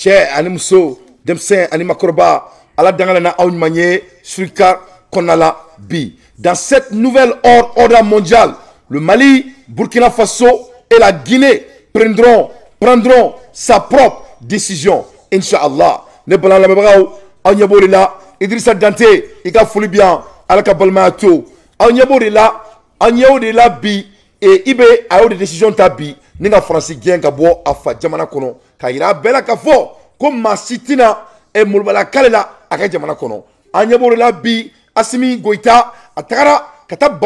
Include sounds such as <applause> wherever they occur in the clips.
cɛ ani muso denmisɛn ani makɔrɔba ala dangala na surika bi dans cette nouvelle ordre, ordre mondiale le mali burkina faso et la guinée prendront prendront sa propre décision inshallah ne bala lamɛbagaw aw ɲɛ la idrissa dante i ka foli bi yan ala ka to aw la aw de la bi e i be a y'o de décision ta bi ni ka faransi ka jamana k'a yira bɛɛ la k'a fɔ ko maa si tɛna e molobala k'ale la a ka jamana kɔnɔ an ɲɛ b'o de la bi asimi goyita a tagara ka taa min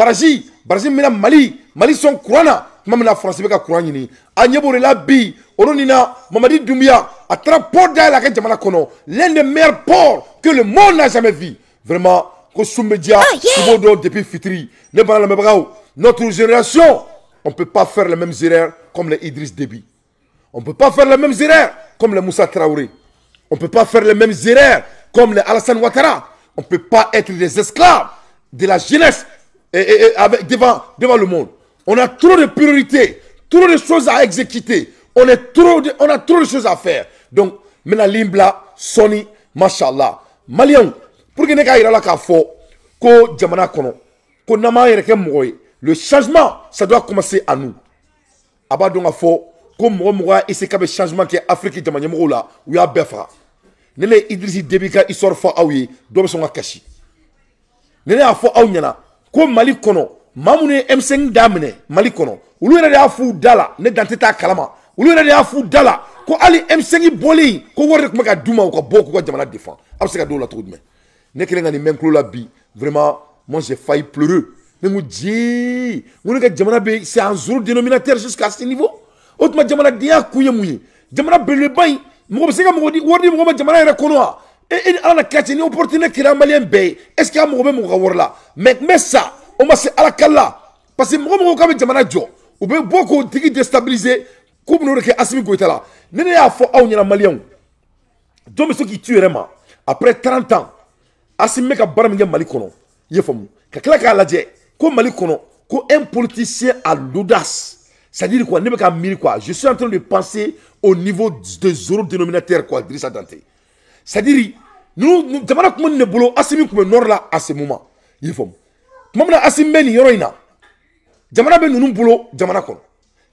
bɛna mali mali sɔn kuran na tuma min na faransi bɛ ka kuran ɲini an ɲɛ b'o de la bi olu nin na mamadi dunbiya a taara port dayɛlɛ a ka jamana kɔnɔ l'un des meilleurs ports que le monde n'a jamais vu. Vraiment ko sun bɛ diya i b'o dɔn depuis fitiri ne bana lamɛnbagaw notre génération on peut pas faire les mêmes erreurs comme les Idriss Déby on peut pas faire les mêmes erreurs comme les Moussa Traoré. On peut pas faire les mêmes erreurs comme les Alassane Ouattara. On peut pas être des esclaves de la jeunesse devant, le monde. On a trop de priorités trop de choses à exécuter. On, est trop a trop de choses à faire. Donc maintenant limbla soni machallah malien pour que ne yira la k'a jamana kɔnɔ ko le changement ça doit commencer à nous. A ko mɔgɔ mɔgɔ y'a essayer k'a changement kɛ afiriki jama ɲɛmɔgɔw la u y'a bɛɛ faga ne le ye idrisi debi ka histoire fɔ aw ye dɔ bɛ sɔn ka ne ne y'a fɔ aw ɲɛna ko mali kɔnɔ maa minnu ye m5 da minɛ mali kɔnɔ olu yɛrɛ de ne dan tɛ taa kalama. Olu de y'a f'u da la ko hali m5 bɔlen ko wari de tun bɛ ka d'u ma défend. La ne kelen ka la bi. Vraiment moi j'ai failli pleurer. Ne ko jee n ne c'est un zéro dénominateur jusqu'à ce niveau o tuma jamanadenya kun ye jamana belebeleba mɔgɔ bɛ se ka mɔgɔ di wari di e ala na kɛ ten ni opportunité kɛra maliyɛn bɛɛ ye est ce que a mɔgɔ bɛ mɔgɔ ka wari la mais mais sa o ma se ala ka la parce que mɔgɔ mɔgɔ k'a bɛ jamana jɔ bɛ bɔ k'o tigi déstabiliser goyita la ne ne y'a fɔ bɛ k'i tu yɛrɛ ma après 30 ans asimi bɛ ka baara min kɛ mali kɔnɔ i ye faamu ka tila k'a lajɛ ko mali kɔnɔ politicien a l'audace c'est-à-dire quoi? Ne miiri quoi. Je suis en train de penser au niveau de zéro dénominateur quoi Drissa Dante c'est-à-dire ninnu jamana kun bɛ nin de bolo asimi kun bɛ nord la à ce moment. I ye faamu tuma min na asimi bɛ nin yɔrɔ in na jamana bɛ ninnu bolo jamana kɔnɔ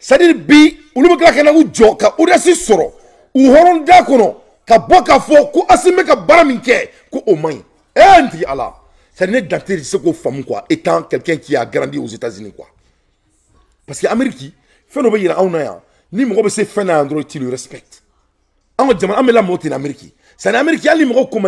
c'est-à-dire bi olu bɛ tila ka na u jɔ ka audace sɔrɔ u hɔrɔn da kɔnɔ ka bɔ k'a fɔ ko asimi bɛ ka baara min kɛ ko o man ɲi eh n tigi ala c'est-à-dire faamu quoi étant quelqu'un qui a grandi aux États-Unis quoi. Parce fɛn dɔ ni mɔgɔ bɛ se fɛn na yan dɔrɔn tu le respectes. An ka jamana an Amérique. C'est Amérique hali ni mɔgɔ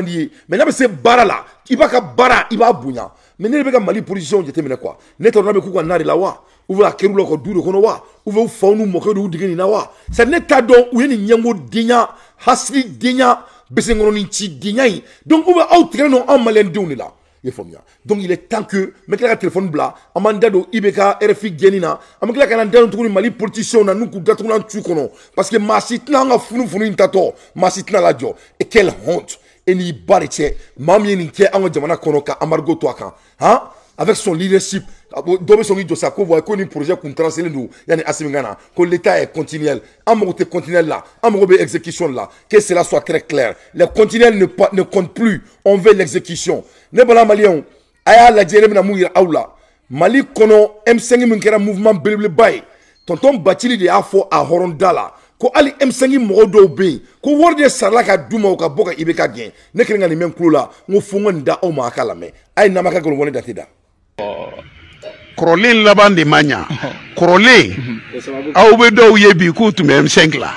mais n'a bɛ se baara la i b'a ka baara i b'a bonya mais ne de bɛ ka Mali position jateminɛ quoi. N'a de la wa ou la de kɔnɔ wa. Ou de y'u dege nin na wa. C'est ne t'a dɔn u ye nin ɲɛngo denya hasili denya besenkɔrɔnin ci denya in donc ou bien aw tigɛlen don anw maliyɛn denw de la donc il est temps que n bɛ tila ka téléphone bila an b'an da don IBK RFI gɛnni na an bɛ tila ka na an da don tuguni Mali politiciens na n'u parce que maa si tɛna an ka funufunu in tatɔ maa et quelle honte. E n'i ba de cɛ maa min ye jamana ka avec son leadership. Dɔ bɛ sɔn k'i jɔ sa ko ko nin projet kun trancelen don yanni Assimi ka na ko l'état est continuel. An mago tɛ continuel la an mago bɛ exécution la que cela soit très clair. Les continuels ne, ne comptent plus on veut l'exécution. Ne bala maliyɛnw a y'a lajɛ ne bɛna mun yira aw la mali kɔnɔ m5 min kɛra mouvement belebeleba ye tonton bacili de y'a fɔ a hɔrɔn da la ko hali m5 mɔgɔ dɔw bɛ ko wari de sarala ka d'u ma u ka bɔ ka IBK gɛn ne kelen ka nin mɛn tulo la n ko ka da aw ma a ka lamɛn a ye namakɛ gɔlɔbɔ ne da tɛ da. Kɔrɔlen laban de ma ɲa kɔrɔlen aw bɛ dɔw ye bi k'u tun bɛ m5 la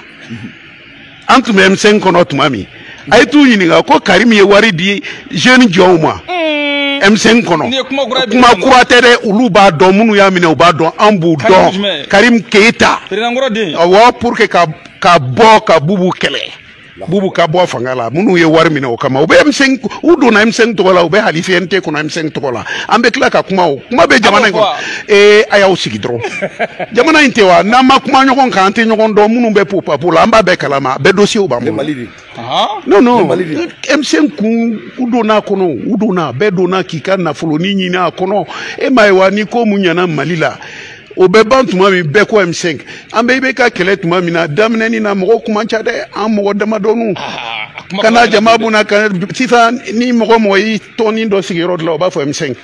an tun bɛ m5 kɔnɔ tuma min a ye t'u ɲininka ko karimu ye wari di jeune jɔnw ma m5 kɔnɔ kuma kura tɛ dɛ olu b'a dɔn minnu y'a minɛ u b'a dɔn an b'u dɔn karimu keyita awɔ pour que ka ka bɔ ka bubu kɛlɛ bubu ka bɔ fanga la minnu ye wari minɛ o kama u bɛ m5 u donna m5 tɔgɔ la u bɛ hali fiyɛn kɔnɔ m5 tɔgɔ la an bɛ tila ka kuma o. Kuma bɛ jamana in kɔnɔ ee a y'aw sigi dɔrɔn <laughs> jamana in tɛ wa n'an ma kuma ɲɔgɔn kan an tɛ ɲɔgɔn dɔn minnu bɛ popapo la an b'a bɛɛ kalama bɛɛ dosiyew b'an bolo non non m5 kun u donna a kɔnɔ u donna bɛɛ donna k'i ka nafoloni ɲini a kɔnɔ e m'a ye wa ni ko mun ɲɛna mali la o bɛ ban tuma min bɛɛ ko m5 an bɛ i bɛ ka kɛlɛ tuma min na daminɛni na mɔgɔ kuma ca dɛ an mɔgɔ damadɔnu kana jama buna ka sisan ni mɔgɔ mɔgɔ y'i tɔni dɔ sigi yɔrɔ dɔ la o b'a fɔ m5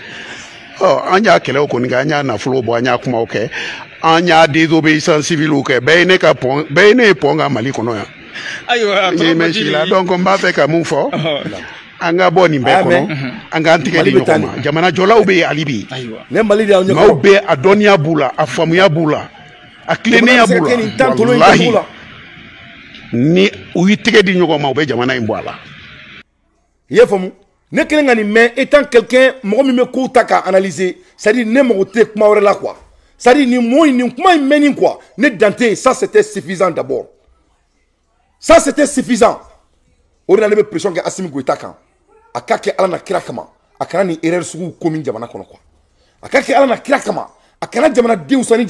ɔ an y'a kɛlɛw kɔni kɛ an y'a nafolo bɔ an y'a kumaw kɛ an y'a désobéissance civile kɛ bɛɛ ye ne ka pɔn bɛɛ ye ne ye pɔn ka mali kɔnɔ yan ayiwa n mɛ si la donc n b'a fɛ ka mun fɔ an ka bɔ nin bɛɛ kɔnɔ an k'an tigɛ di ɲɔgɔn ma jamana jɔlaw bɛ yen hali bi maaw bɛ a dɔnniya b'u la a faamuya b'u la a tilennenya b'u la walahi ni u y'i tɛgɛ di ɲɔgɔn ma u bɛ jamana in bɔ a la i y'a faamu ne kelen ka nin mɛn étant quelqu'un mɔgɔ min bɛ kow ta k'a analyser c'est à dire ne mago tɛ kuma wɛrɛ la quoi c'est à dire nin mot in nin kuma in mɛnni quoi ne dan tɛ yen ça c'était suffisant d'abord. Ça c'était suffisant. O de la ne bɛ pression kɛ asimi goyita kan a ka kɛ ala na kira kama. A kana nin erreur sugu ko min jamana kɔnɔ quoi a ka kɛ ala na kira kama. A kana jamanadenw san ni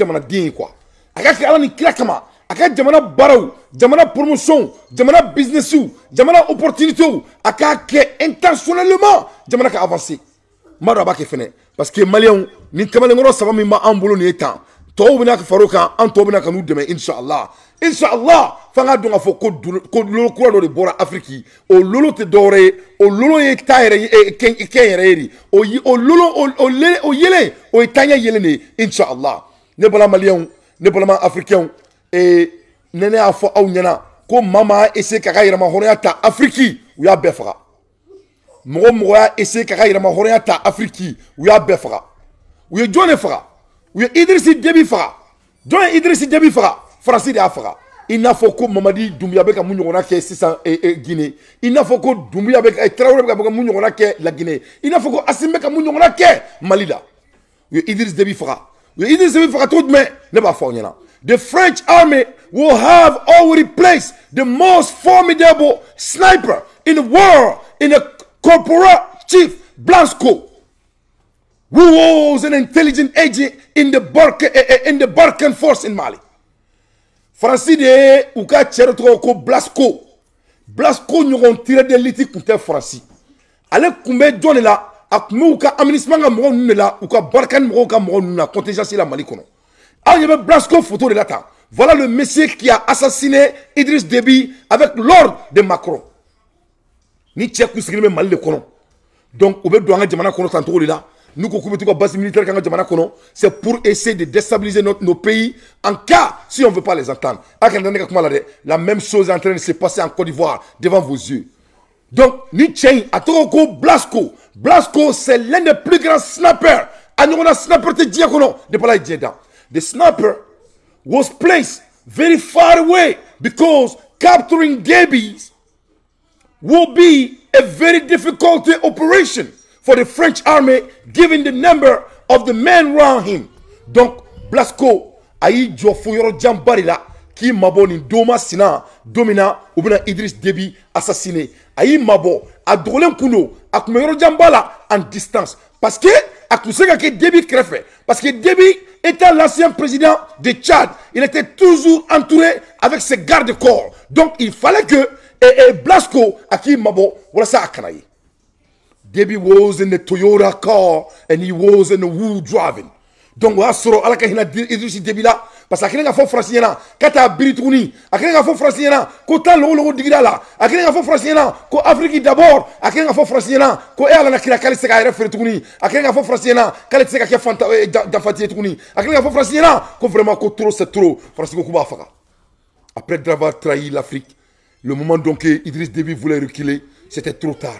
a ala ni kira kama. A jamana baaraw jamana promotion jamana businessiw jamana opportunitéw a k'a intentionnellement jamana ka avancer. N b'a dɔn a parce que maliyɛnw ni kamalenkɔrɔ saba min b'an bolo nin ye tan. Tɔw bɛna an ka n'u inshallah inshallah f'an k'a dɔn k'a fɔ ko dolo ko lolo kura dɔ de bɔra afiriki o lolo tɛ dɔwɛrɛ ye o lolo ye ta yɛrɛ ye ɛ kɛn kɛn yɛrɛ ye de. O ye o lolo o o lele o yelen o ye taɲɛ yelen de ye inshallah ne balima maliyɛnw ne balima afirikɛnw ee ne ne y'a fɔ aw ɲɛna ko maa maa ese k'a ka yɛrɛma hɔrɔnya ta afiriki u y'a bɛɛ faga. Mɔgɔ mɔgɔ y'a ese k'a ka yɛrɛma hɔrɔnya ta afiriki u y'a bɛɛ faga. U ye jɔn de faga. U ye idirisi debi faga. Jɔn ye idirisi debi faga faransi de y'a n'a fɔ ko mamadi dunbuya bɛ ka mun ɲɔgɔnna kɛ sisan eh, eh, i n'a fɔ ko dunbuya bɛ eh, tarawele bɛ ka mun n'a fɔ ko asim bɛ ka mun ɲɔgɔnna kɛ mali la u ye idris debi faga u ye idris debi ne b'a fɔ the french army will have already placed the most formidable sniper in the world in the corporal chief blasco who was an intelligent agent in the Balkan, in the Balkan force in Mali? Faransi de ye u ka blasco. Blasco ɲɔgɔn tire de liti tun tɛ faransi. Ale tun la? A tun bɛ u ka aminisima ka mɔgɔw ninnu la u ka la mali kɔnɔ. Aw ɲɛ bɛ blasco photo de la tan. Voilà le monsieur qui a assassiné idriss déby avec l'ordre de macron. Ni cɛ kun sigilen bɛ donc u bɛ don an ka jamana kɔnɔ tan n'u ko k'u base militaire k'an ka jamana kɔnɔ c'est pour essayer de déstabiliser notre, nos pays en cas si on veut pas les entendre. La même chose est en train de se passer en Côte d'Ivoire devant vos yeux. Donc ni cɛ in a blasco. Blasco c'est l'un des plus grands snappers. A ɲɔgɔnna snapper tɛ diɲɛ kɔnɔ depuis ala ye diɲɛ the sniper was placed very far away because capturing Gabies will be a very difficult operation for the French army given the number of the men around him. Donc, Blasco a y'i jɔ fo yɔrɔ janba de la k'i mabɔ nin don Idriss Déby assassiner a y'i mabɔ a dogolen kun en distance. Parce que a tun se ka parce que Déby étant l'ancien président de Tchad. Il était toujours entouré avec ses gardes-corps. Donc il fallait que eh, eh, Blasco a k'i mabɔ walasa a kana ye Debbie was in the Toyota car and he was in the wheel driving. Donc o y'a sɔrɔ ala ka hinɛ Idrisi Debi la parce que a kɛlen ka fɔ Faransi ɲɛna k'a t'a biri tuguni a kɛlen ka fɔ Faransi ɲɛna ko taa logologo digira la a kɛlen ka fɔ ko Afrique d'abord a kɛlen na kira k'ale tɛ se k'a yɛrɛ feere tuguni a kɛlen ka fɔ Faransi ɲɛna k'ale tɛ se ka kɛ fanta janfati ye tuguni a kɛlen ka fɔ Faransi ɲɛna ko vraiment ko trop c'est trop. Faransi ko k'u b'a faga après d'avoir trahi l'Afrique, le moment donc que Idriss Déby voulait reculer, c'était trop tard.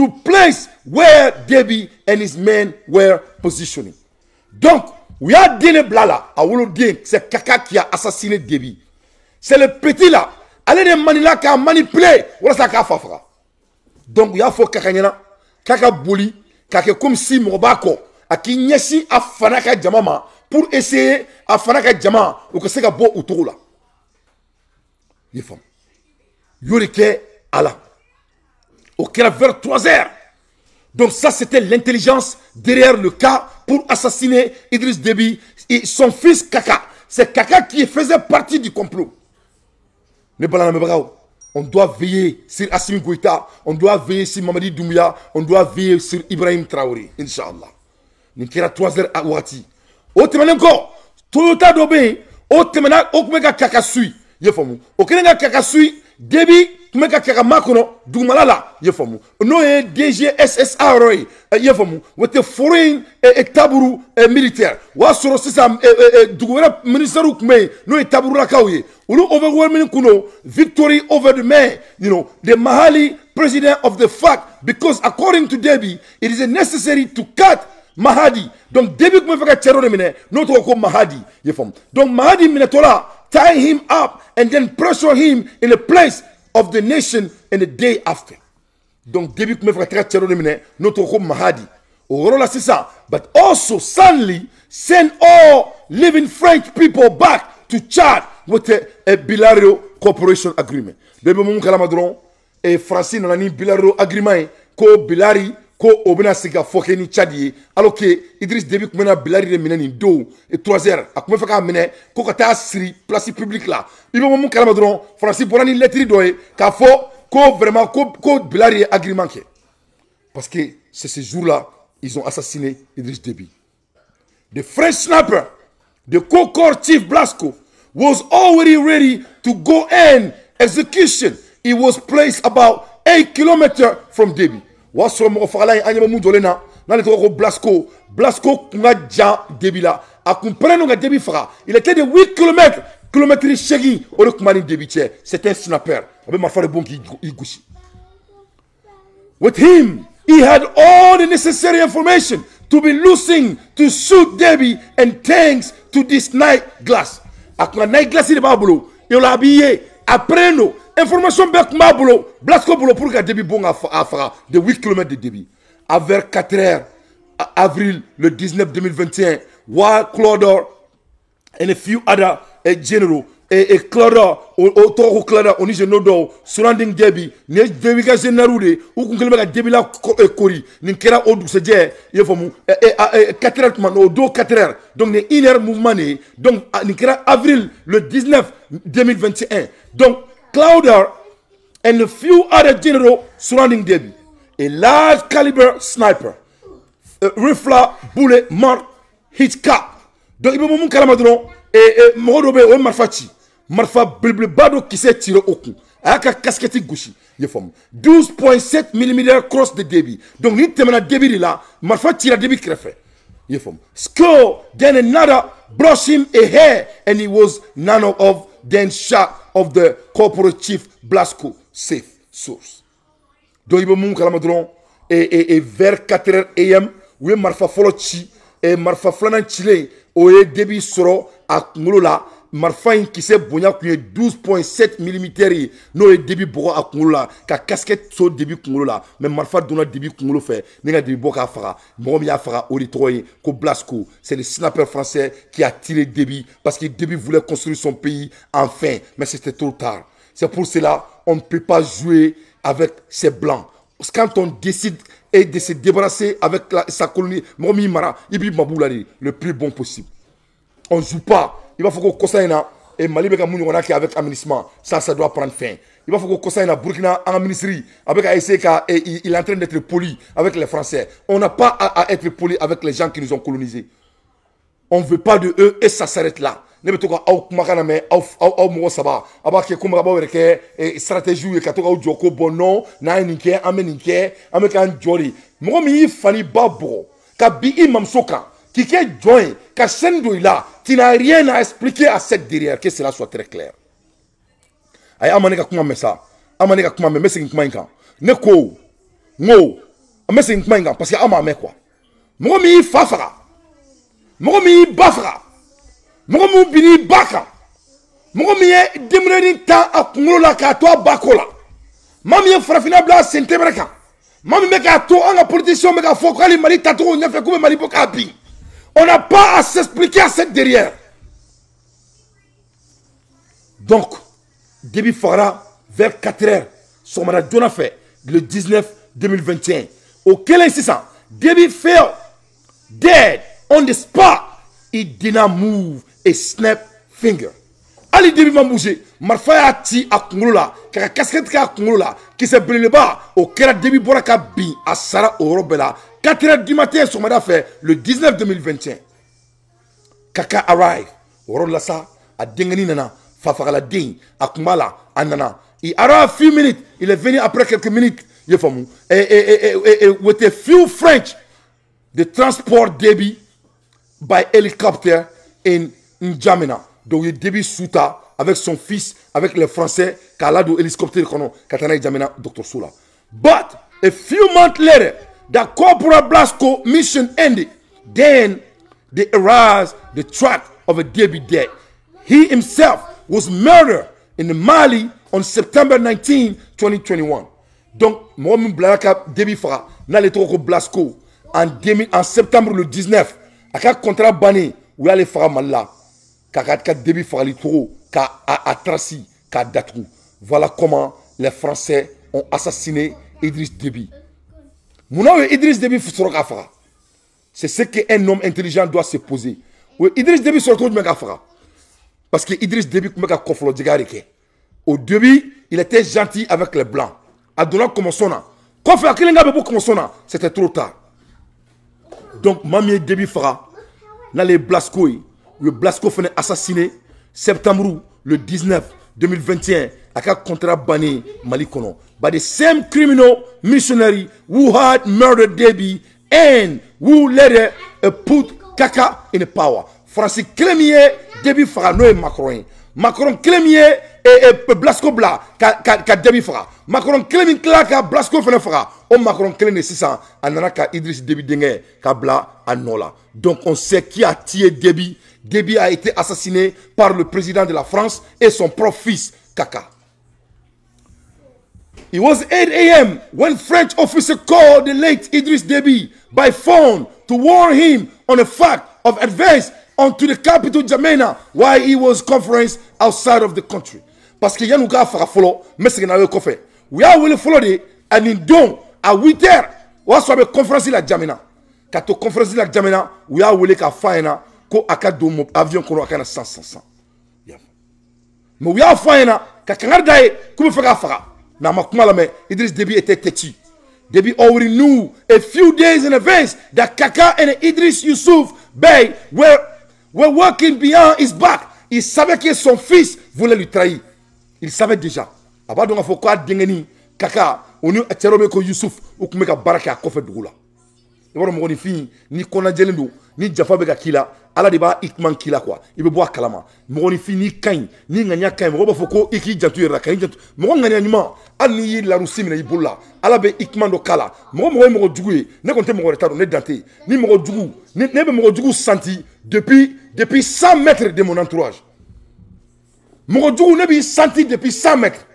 to place where Déby and his men were positioning. Donc, u y'a den de bila la a woloden c'est kaka qui a assassiné Déby c'est le petit là. Ale de manila k'a manipuler walasa k'a fa faga donc u y'a fɔ kaka ɲɛna k'a ka boli k'a kɛ comme si mɔgɔ b'a kɔ a k'i ɲɛsin a fana ka jama ma pour essayer a fana ka jama u ka se ka bɔ u togo la ye faamu y'o de kɛ a la o kɛra vers 3 heures donc ça c'était l'intelligence derrière le cas pour assassiner Idriss Déby et son fils Kaka. C'est Kaka qui faisait partie du complot. Balamɛbagaw on doit veiller sur Assimi Goïta on doit veiller sur Mamadi Doumbouya on doit veiller sur Ibrahim Traoré inchallah. Nin kɛra 3 heures a wagati o tɛmɛnen kɔ toyota o tun bɛ ka kaka sui. Ka kaka sui debi tun bɛ ka kaka ma kɔnɔ dugumala la ye faamu n'o ye dgssa yɔrɔ ye i ye faamu o tɛ taburu militaire o y'a sɔrɔ sisan dugu wɛrɛ ministɛriw tun bɛ yen n'o ye taburulakaw ye overwhelming min kun don victory over the man you know the mahali president of the FAC because according to debi it is necessary to cut Mahadi. Donc, début que je fais terror de notre ko Mahadi. Fam. Donc, Mahadi minatola, tie him up and then pressure him in a place of the nation in the day after. Donc, début que je fais terror de notre ko Mahadi. Ça. But also, suddenly, send all living French people back to Chad with a, Bilario Corporation Agreement. Et Francine nani Bilario Agreement, ko Bilari, ko o bɛna se ka fɔ kɛ ni cadi ye alors que idris debi tun bɛna bilari de minɛ nin don. Trois heures a tun bɛ fɛ k'a minɛ ko ka taa siri place publique la. I bɛ bɔ mun kalama dɔrɔn faransi bɔra ni lɛtiri dɔ ye k'a fɔ ko vraiment ko ko bilari ye agreement kɛ. Parce que c'est ce jour là ils ont assassiné idris debi the french sniper the co-corps chief blasco was already ready to go in execution. He was placed about 8 kilometers from debi o y'a sɔrɔ mɔgɔ fagalan in an ɲɛ bɛ mun jɔlen na n'ale tɔgɔ ko blasco blasco kun ka jan debi la a kun pɛrɛn don ka debi faga il était de 8 kilomètres kilomètre seegin o de kun b'a ni debi cɛ c'est un sniper a bɛ marifa de bon k'i gosi with him he had all the necessary information to be losing to shoot debi and thanks to this night glass. A kun ka night glass de b'a bolo o la a b'i ye a pɛrɛn don information bɛɛ tun blasco bolo pour ka debi bon a faga de 8 km de debi à vers 4 heures avril le 19 2021 while Clodor and a few other general et, et Clodor o tɔgɔ ko Clodor o ni généraux dɔw surrounding debi ye debi ka généraux de u kun ka debi la kori nin kɛra o i y'a faamu 4 heures tuma o don 4 heures. Donc une heure mouvement de ye donc nin kɛra avril le 19 2021 donc Clowder and a few other generals surrounding them. A large caliber sniper, a rifle, bullet, mark, hit cap. Donc, il a un kalama dɔrɔn ee mɔgɔ dɔ bɛ yen o ye marifa ci marifa belebeleba dɔ kisɛ cira o kun a y'a ka kasikɛti gosi i ye douze point sept millimètres de donc la marifa cira débit kɛrɛfɛ i ye faamu skill then another brushed him a hair and he was none of then shot of the corporate chief Blasco safe source. Donc, il y a un kalama dɔrɔn et, et, vers 4 heures AM u ye marifa fɔlɔ ci e marifa filanan cilen o ye debi marifa in kisɛ bonya kun ye 12.7 mm n'o ye debi bɔgɔ a kunkolo la ka casquette so debi kunkolo la mais marifa donna debi kunkolo fɛ ni ka debi bɔ k'a faga mɔgɔ min y'a faga o de tɔgɔ blasco. C'est le sniper français qui a tiré debi parce que debi voulait construire son pays enfin. Mais c'était trop tard. C'est pour cela on ne peut pas jouer avec ces blancs. Quand on décide et de se débarrasser avec la, sa colonie mara i b'i mabɔ la de le plus bon possible. On joue pas il b'a fɔ ko kɔsa in na et mali bɛ ka avec aménagement. Ça ça doit prendre fin. Il b'a fɔ ko kɔsa in na burkina an ka ministre a bɛ ka essayer il est en train d'être poli avec les français. On n'a pas à, à être poli avec les gens qui nous ont colonisés. On veut pas de eux et ça s'arrête là. Ne bɛ to ka aw kumakan na mɛn aw aw aw mɔgɔ saba a b'a stratégie ye ka to k'aw jɔ ko bɔn non n'an ye nin kɛ an bɛ nin kɛ an bɛ i k'i kɛ jɔn ye ka chaîne don i la tu n'as rien à expliquer à cette derrière que cela soit très clair. Ayi an ma ne ka kuma mɛn sa an ma ne ka kuma bɛ segin kuma in kan ne ko. Parce que an m'a mɛn quoi mɔgɔ min y'i fa faga mɔgɔ min y'i ba faga mɔgɔ min bin'i ba kan mɔgɔ min ye denmisɛnnin tan a kunkolo la k'a to a ba ko la. Maa min ye farafinna bila a sen tɛbɛrɛ kan maa min bɛ k'a to an ka politiciens bɛ k'a fɔ k'ale mali tacogo ɲɛfɛ k'u bɛ mali bin on n'a pas à s'expliquer à cette derrière. Donc Déby fagara vers 4 heures sɔgɔmada joona fɛ le 19 2021 o kɛlen sisan Déby fell dead on the spot he did not move a snap finger. Hali Déby ma bouger marifa y'a ci a kunkolo la k'a ka casquette kɛ a kunkolo la kisɛ belebeleba o kɛra Déby bɔra ka bin a sara o yɔrɔ bɛɛ la 4 heures du matin le 19 2021 kaka arrive. O sa a nana. Fafagaladen a il arrive few minutes. Il est venu après quelques minutes ye faamu with a few french de transport Déby by helicopter in N'Djamena. Donc su ta avec son fils avec les français k'a ladon hélicoptère kɔnɔ but a few months later the Corporal Blasco mission ended. Then they erased the track of a Déby dead. He himself was murdered in Mali on September 19, 2021. Donc, mɔgɔ min bilara ka Déby faga n'ale tɔgɔ ko Blasco en, 2000, en septembre le 19 a ka contrat bannen u y'ale faga Mali la k'a ka ka Déby fagali togo k'a a, a trasi k'a datugu voilà comment les Français ont assassiné Idriss Déby u ye Idriss Déby faga c'est ce qu'un homme intelligent doit se poser. Ye Idriss Déby k'a faga parce que Idriss Déby jɛgɛ de kɛ au début il était gentil avec les blancs. A donna kɔmɔsɔn na kɔfɛ a kelen k'a bɛ bɔ kɔmɔsɔn na c'était trop tard. Donc ye Déby faga n'ale ye Blasco. Ye Blasco fana assassiné septembre le 19 2021 a ka contrat bannen Mali kɔnɔ. By the same criminal missionary who had murdered Déby and who later uh, put Kaka in power. Faransi kelen min ye Déby faga n'o ye Macron ye. Macron kelen min ye e, e, Blasco bila ka, ka, ka Déby faga. Macron kelen min tila ka faga. O Macron kelen de sisan a nana ka Idriss Déby denkɛ ka bila a donc on sait qui a tué Déby Déby a été assassiné par le président de la France et son propre fils Kaka It was 8 a.m. when French officer called the late Idriss Déby by phone to warn him on the fact of advance onto the capital Jamena while he was conference outside of the country. Parce que yannou ka faga fɔlɔ n bɛ segin n'a ye kɔfɛ u y'a wele fɔlɔ de a nin don a 8 heures o y'a sɔrɔ a bɛ conférence la Jamena ka to conférence la Jamena u y'a wele k'a f'a ɲɛna ko a ka don avion kɔnɔ a ka na san san san mais u y'a f'a ɲɛna ka kangari da ye k'u mais a ma kuma lamɛn Idriss Déby était têtu already knew a few days in advance that Kaka and Idriss Youssouf Bey were, were working behind his back. Il savait que son fils voulait lui trahir. Il savait déjà. A b'a dɔn k'a fɔ k'a denkɛnin Kaka o ni cɛ dɔ bɛ ko Youssouf u tun bɛ ka baara kɛ a kɔfɛ dugu la. I b'a dɔn mɔgɔninfin ni kɔnɔjɛlen don ni jafa bɛ ka k'i la ala de b'a ikman k'i la i bɛ bɔ a kalama n'i ka ni ŋaniya ka ɲi mɔgɔ b'a fɔ ko i la ka i janto mɔgɔ ŋaniya ɲuman hali n'i y'i larusi minɛ i bolo la ala bɛ ikman dɔ k'a la mɔgɔ mɔgɔ ye mɔgɔ jugu ye. Ne kɔni tɛ mɔgɔ wɛrɛ ta ne ni mɔgɔ jugu. Ne bɛ mɔgɔ jugu santi depuis depuis 100 mètres de mon entourage. Mɔgɔ jugu ne b'i santi depuis 100 mètres.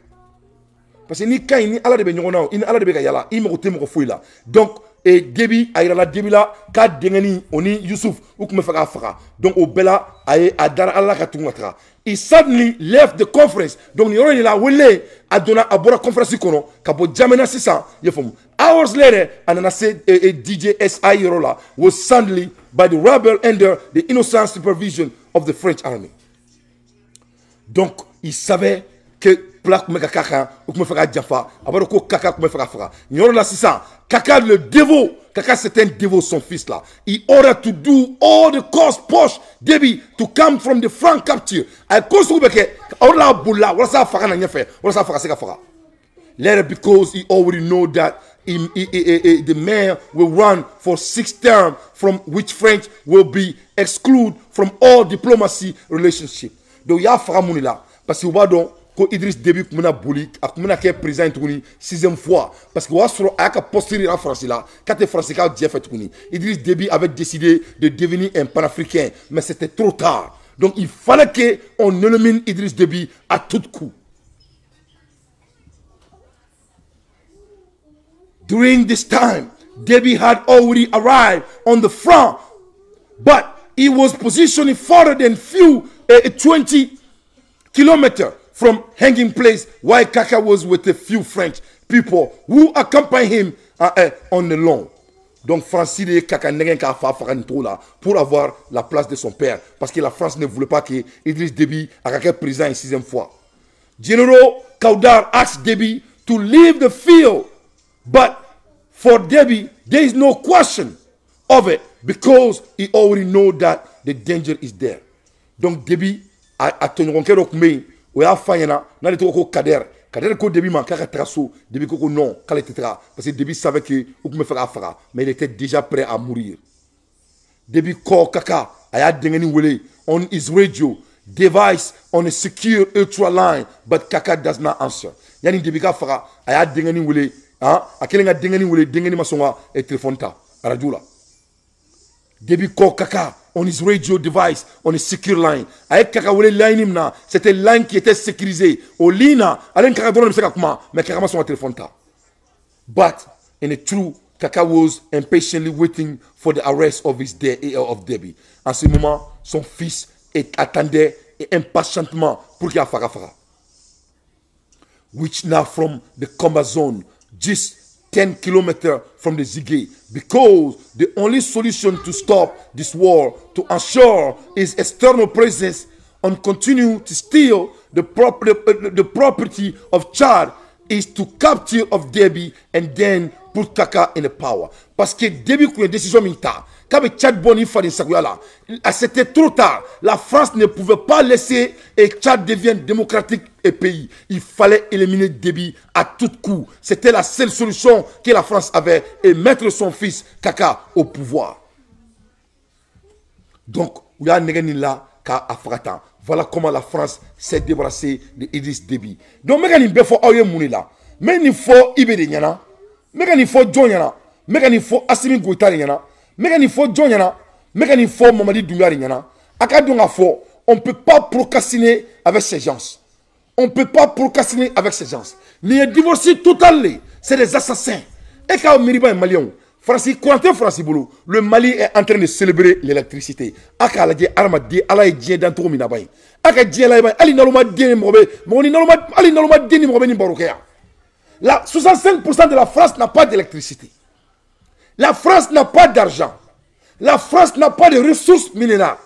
Parce que n'i ka ni ala de bɛ ɲɔgɔn na ni ala de bɛ ka yala i mago tɛ mɔgɔ foyi donc e Déby a yirala Déby la k'a denkɛnin o ni Youssouf u tun bɛ fɛ k'a donc o bɛɛ la a ye a ka tugun ka he suddenly left the conference. Donc nin yɔrɔ la a wele a donna a bɔra conference kɔnɔ ka bɔ Jamena sisan i hours later a nana se eh, eh, DJSI yɔrɔ la was suddenly by the rebel under the innocent supervision of the French army. Donc il savait que pla tun bɛ ka k'a kan u tun bɛ fɛ ka janfa a b'a dɔn ko kaka tun bɛ fɛ ka faga nin yɔrɔ kaka le dévot. Kaka c'est un dévot son fils là. He ordered to do all the cost push Déby to come from the franc capture. A ye ko sugu bɛ kɛ o la a bolila walasa a faga na ɲɛfɛ walasa a faga se ka faga later because he already know that he, he, he, the man will run for six terms from which French will be excluded from all diplomacy relationship. Donc i y'a faga mun de parce que u b'a ko Idriss Déby tun bɛna boli a tun bɛna kɛ président ye tuguni sixième fois. Parce que o y'a sɔrɔ a y'a ka poste yira faransi la k'a tɛ faransi jɛ fɛ tuguni. Idriss Déby avait décidé de devenir un panafricain mais c'était trop tard. Donc il fallait que on élimine Idriss Déby à tout coup. During this time Déby had already arrived on the front but he was positioned further than few uh, 20 kilometers from hanging place while Kaka was with a few French people who accompanied him uh, uh, on the lawn. Donc Francis de Kaka fa là pour avoir la place de son père parce que la France ne voulait pas que Idriss Déby a président une sixième fois. General Kaudar asked Déby to leave the field but for Déby there is no question of it because he already know that the danger is there. Donc Déby a, a tenu o y'a fa ɲɛna n'ale tɔgɔ ko kader. Kader ko debi ma k'a ka debi ko non k'ale tɛ parce que debi savait que u tun k'a mais il était déjà prêt à mourir. Debi kɔ kaka a y'a denkɛni wele. On his radio. Device on a secure ultra line. But kaka does not answer. Yanni debi ka faga a y'a denkɛni wele. Han a kɛlen ka denkɛni wele. Denkɛni ma ka téléphone ta. La. Debi on his radio device, on his secure line. Avec kakawele line na, c'était line qui était sécurisée. Au lina, alen kakadona mseka kuma, mais kakama son téléphone ta. But in the true, Kaka was impatiently waiting for the arrest of his de of Debbie. En ce moment, son fils attendait impatientement pour qu'il y ait Fara Which now from the combat zone, just 10 kilometers from the Ziggy because the only solution to stop this war, to ensure its external presence and continue to steal the, the, property of Chad is to capture of Debbie and then put Kaka in the power. Parce que Debbie a décision militaire. Sakouyala, c'était trop tard. La France ne pouvait pas laisser et Tchad devienne démocratique et pays. Il fallait éliminer Déby à tout coup. C'était la seule solution que la France avait et mettre son fils Kaka au pouvoir. Donc, il y a là Voilà comment la France s'est débarrassée de Idriss Déby. Donc, vais vous dire là. Mais il faut Ibé Nyana. Mais il faut John Yana. Mais il faut Assimi Goïta Doumbia Yana. On peut pas procrastiner avec ces gens. On peut pas procrastiner avec ces gens. Ni est divorcé totalement. C'est des assassins. Et quand Miriba est malien, Francis, Corentin Francis Boulou, le Mali est en train de célébrer l'électricité. Aka la die ala. Aka la ali ni ni mobe ni baroukea. La 65% de la France n'a pas d'électricité. La France n'a pas d'argent. La France n'a pas de ressources minérales.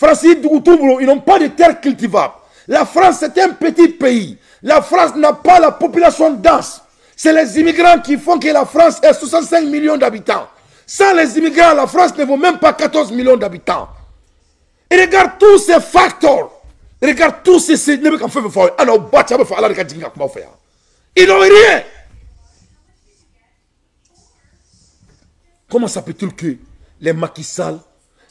Dougoutoubou, ils n'ont pas de terres cultivables. La France, c'est un petit pays. La France n'a pas la population dense. C'est les immigrants qui font que la France ait 65 millions d'habitants. Sans les immigrants, la France ne vaut même pas 14 millions d'habitants. Et regarde tous ces facteurs. Regarde tous ces... Ils n'ont rien. Comment ça peut-il que les Macky Sall,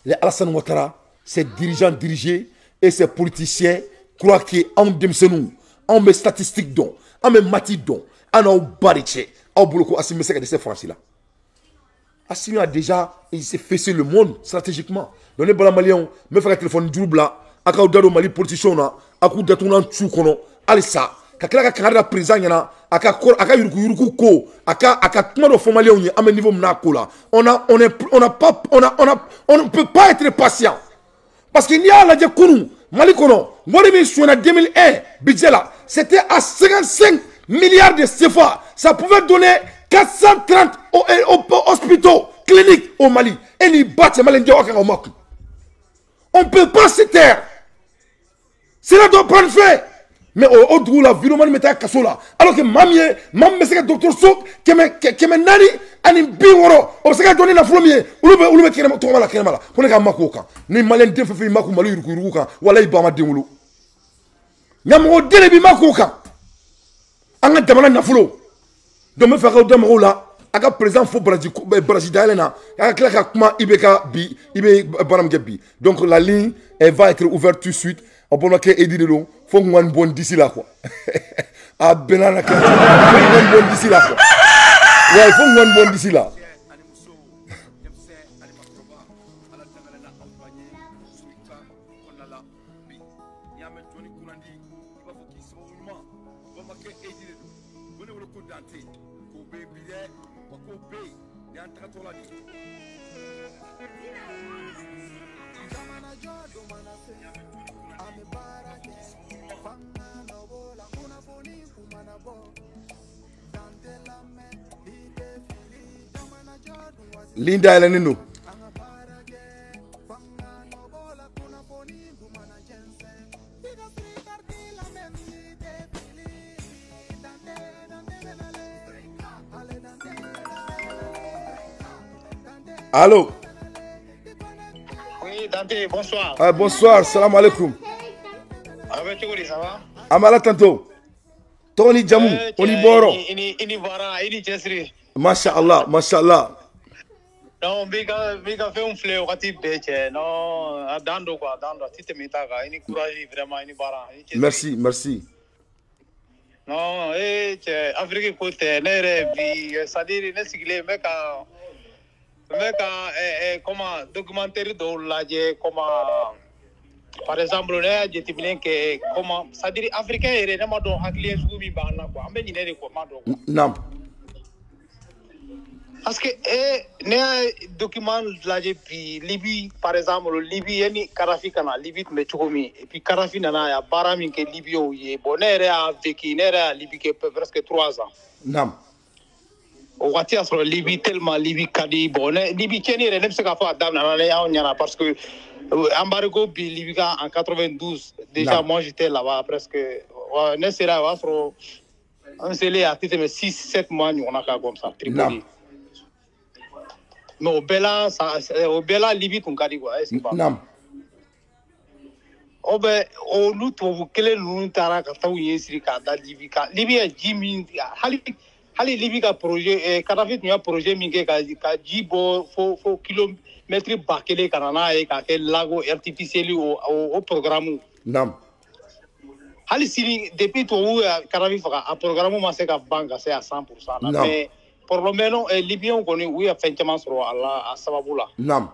les Alassane Ouattara, ces dirigeants dirigés et ces politiciens croient qu'en denmisɛnninw anw bɛ statistique dɔn an bɛ mati dɔn an n'aw ba de cɛ aw bolo ko Assimi a déjà il s'est fessé le monde stratégiquement. Donc ne bala maliyɛnw n bɛ fɛ ka téléphone juru bila a k'aw da don Mali politiciens na a k'u datugulan tu kɔnɔ halisa ka tila ka kangari da président ɲɛna a ka ko a ka yuruku ko a ka a ka kuma dɔ fɔ maliyɛnw ye an bɛ niveau min n'a ko la. On a on est on a pas on a on a on ne peut pas être patient. Parce que n'i y'a lajɛ kunun Mali kɔnɔ wari min sonyɛna 2001 budget là c'était à 55 milliards de CFA ça pouvait donner 430 hospitaux cliniques au Mali. Et ni ba cɛ maliyɛn aw kan ka o on peut pas se taire. Cela doit prendre fin mais o dugu la vidéoman bɛ taa kaso la alors que maa min ye maa min bɛ se ka dɔgɔtɔrɔso kɛmɛ kɛmɛ naani ani bi wɔɔrɔ o bɛ se ka jɔ ni nafolo min ye olu bɛ olu bɛ la kɛnɛma la ko ne ni maliyɛn den fɛn fɛn ba ma ɲamɔgɔ den de b'i mak'o kan an donc la a ka président fo baraji baraji na a ka kuma i bɛ ka bi i bɛ baara donc la ligne va être ouverte tout de suite Anpon wakè edi de lou, fòk mwen bon disi la kwa. A benan akè, fòk mwen bon disi la kwa. Wè, fòk mwen bon disi la. Linda yɛlɛnnen don Allô? Oui, Dante, bonsoir. ah, Bonsoir, salam alaikum. Avec Tchoukouli, ça va? An bɛ Ala tanto. Tɔgɔ ni jamu, Eh, o ni bɔyɔrɔ. cɛsiri. Masha Allah, masha Allah. Non, n b'i ka fɛnw filɛ wagati bɛɛ cɛ. Non, a dan don quoi, a dan don. A tɛmɛ i ta kan. I ni courage vraiment, i ni baara. i ni cɛsiri. Merci, merci. Non, eh cɛ, Afrique ko tɛ. Ne yɛrɛ bi, c'est à dire ne sigilen n bɛ ka n bɛ ka comment documentaire dɔw lajɛ comment par exemple ne y'a jateminɛ kɛ comment c'est à dire africain yɛrɛ ne ma dɔn hakili sugu min b'an na quoi. An bɛ ɲinɛ de kɔ, n m'a dɔn. Nam. Parce que eh, ne y'a document lajɛ bi Libi par exemple Libi yani Karafi ka na Libi tun bɛ cogo min et puis Karafi nana a y'a baara min kɛ Libiyenw ye. Bon ne yɛrɛ y'a vécu ne yɛrɛ y'a Libi kɛ pe- presque trois ans. Nam. o waati y'a sɔrɔ Libi tellement Libi ka di bon ne Libi tiɲɛni yɛrɛ ne bɛ se k'a fɔ a daminɛna ne y'anw ɲɛna parce que embargo bi Libi kan en 92 déjà moi j'étais là-bas presque ouais, ne sera o y'a sɔrɔ an selen a tɛ tɛmɛ 6 7 mois ɲɔgɔnna kan comme ça Tripoli Non. mais o bɛɛ la sa- sa- o bɛɛ la Libi tun ka di quoi est-ce que pas Nam. o bɛ olu tubabu kelen ninnu taara ka taa u ɲɛsiri k'a da Libi kan Libi ye ji min hali hali Libi ka projet eh, Kadafi tun ye projet min kɛ ka ka ji bɔ fo fo kilomɛtiri ba kelen ka na n'a ye k'a kɛ lago artificiel o o, o programme Nam. hali sini depuis tubabu ye Kadafi faga a programme ma se ka ban ka se a 100 pourcent na Non. mais moment eh, Libyɛnw kɔni u ye fɛn caman sɔrɔ a la a sababu la Nam.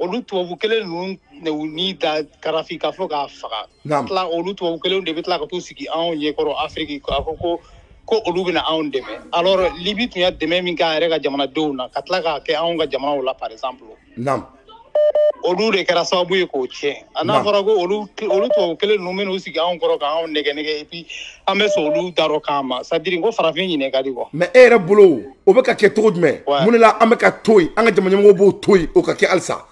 olu tubabu kelen ninnu y'u ni da karafi k'a fɔ k'a faga tila olu tubabu kelen de bɛ tila ka t'u sigi anw ɲɛkɔrɔ afiriki k'a fɔ ko ko olu bɛna anw dɛmɛ alors libi tun ye dɛmɛ min k'a yɛrɛ ka jamanadenw na ka tila k'a kɛ anw ka jamanaw la par exemple Nam. Olu de kɛra sababu ye k'o tiɲɛ. A n'a fɔra ko olu olu tubabu kelen ninnu bɛn'u sigi anw kɔrɔ k'anw nɛgɛ nɛgɛ et puis an bɛ sɔn olu darɔ k'an ma. C'est à dire ko farafin ɲinɛ ka di quoi. Mais e yɛrɛ bolo o bɛ ka kɛ cogo jumɛn? Ouais. Mun de la an bɛ ka to yen, an ka jamana ɲɛmɔgɔw b'o to yen, o ka kɛ halisa.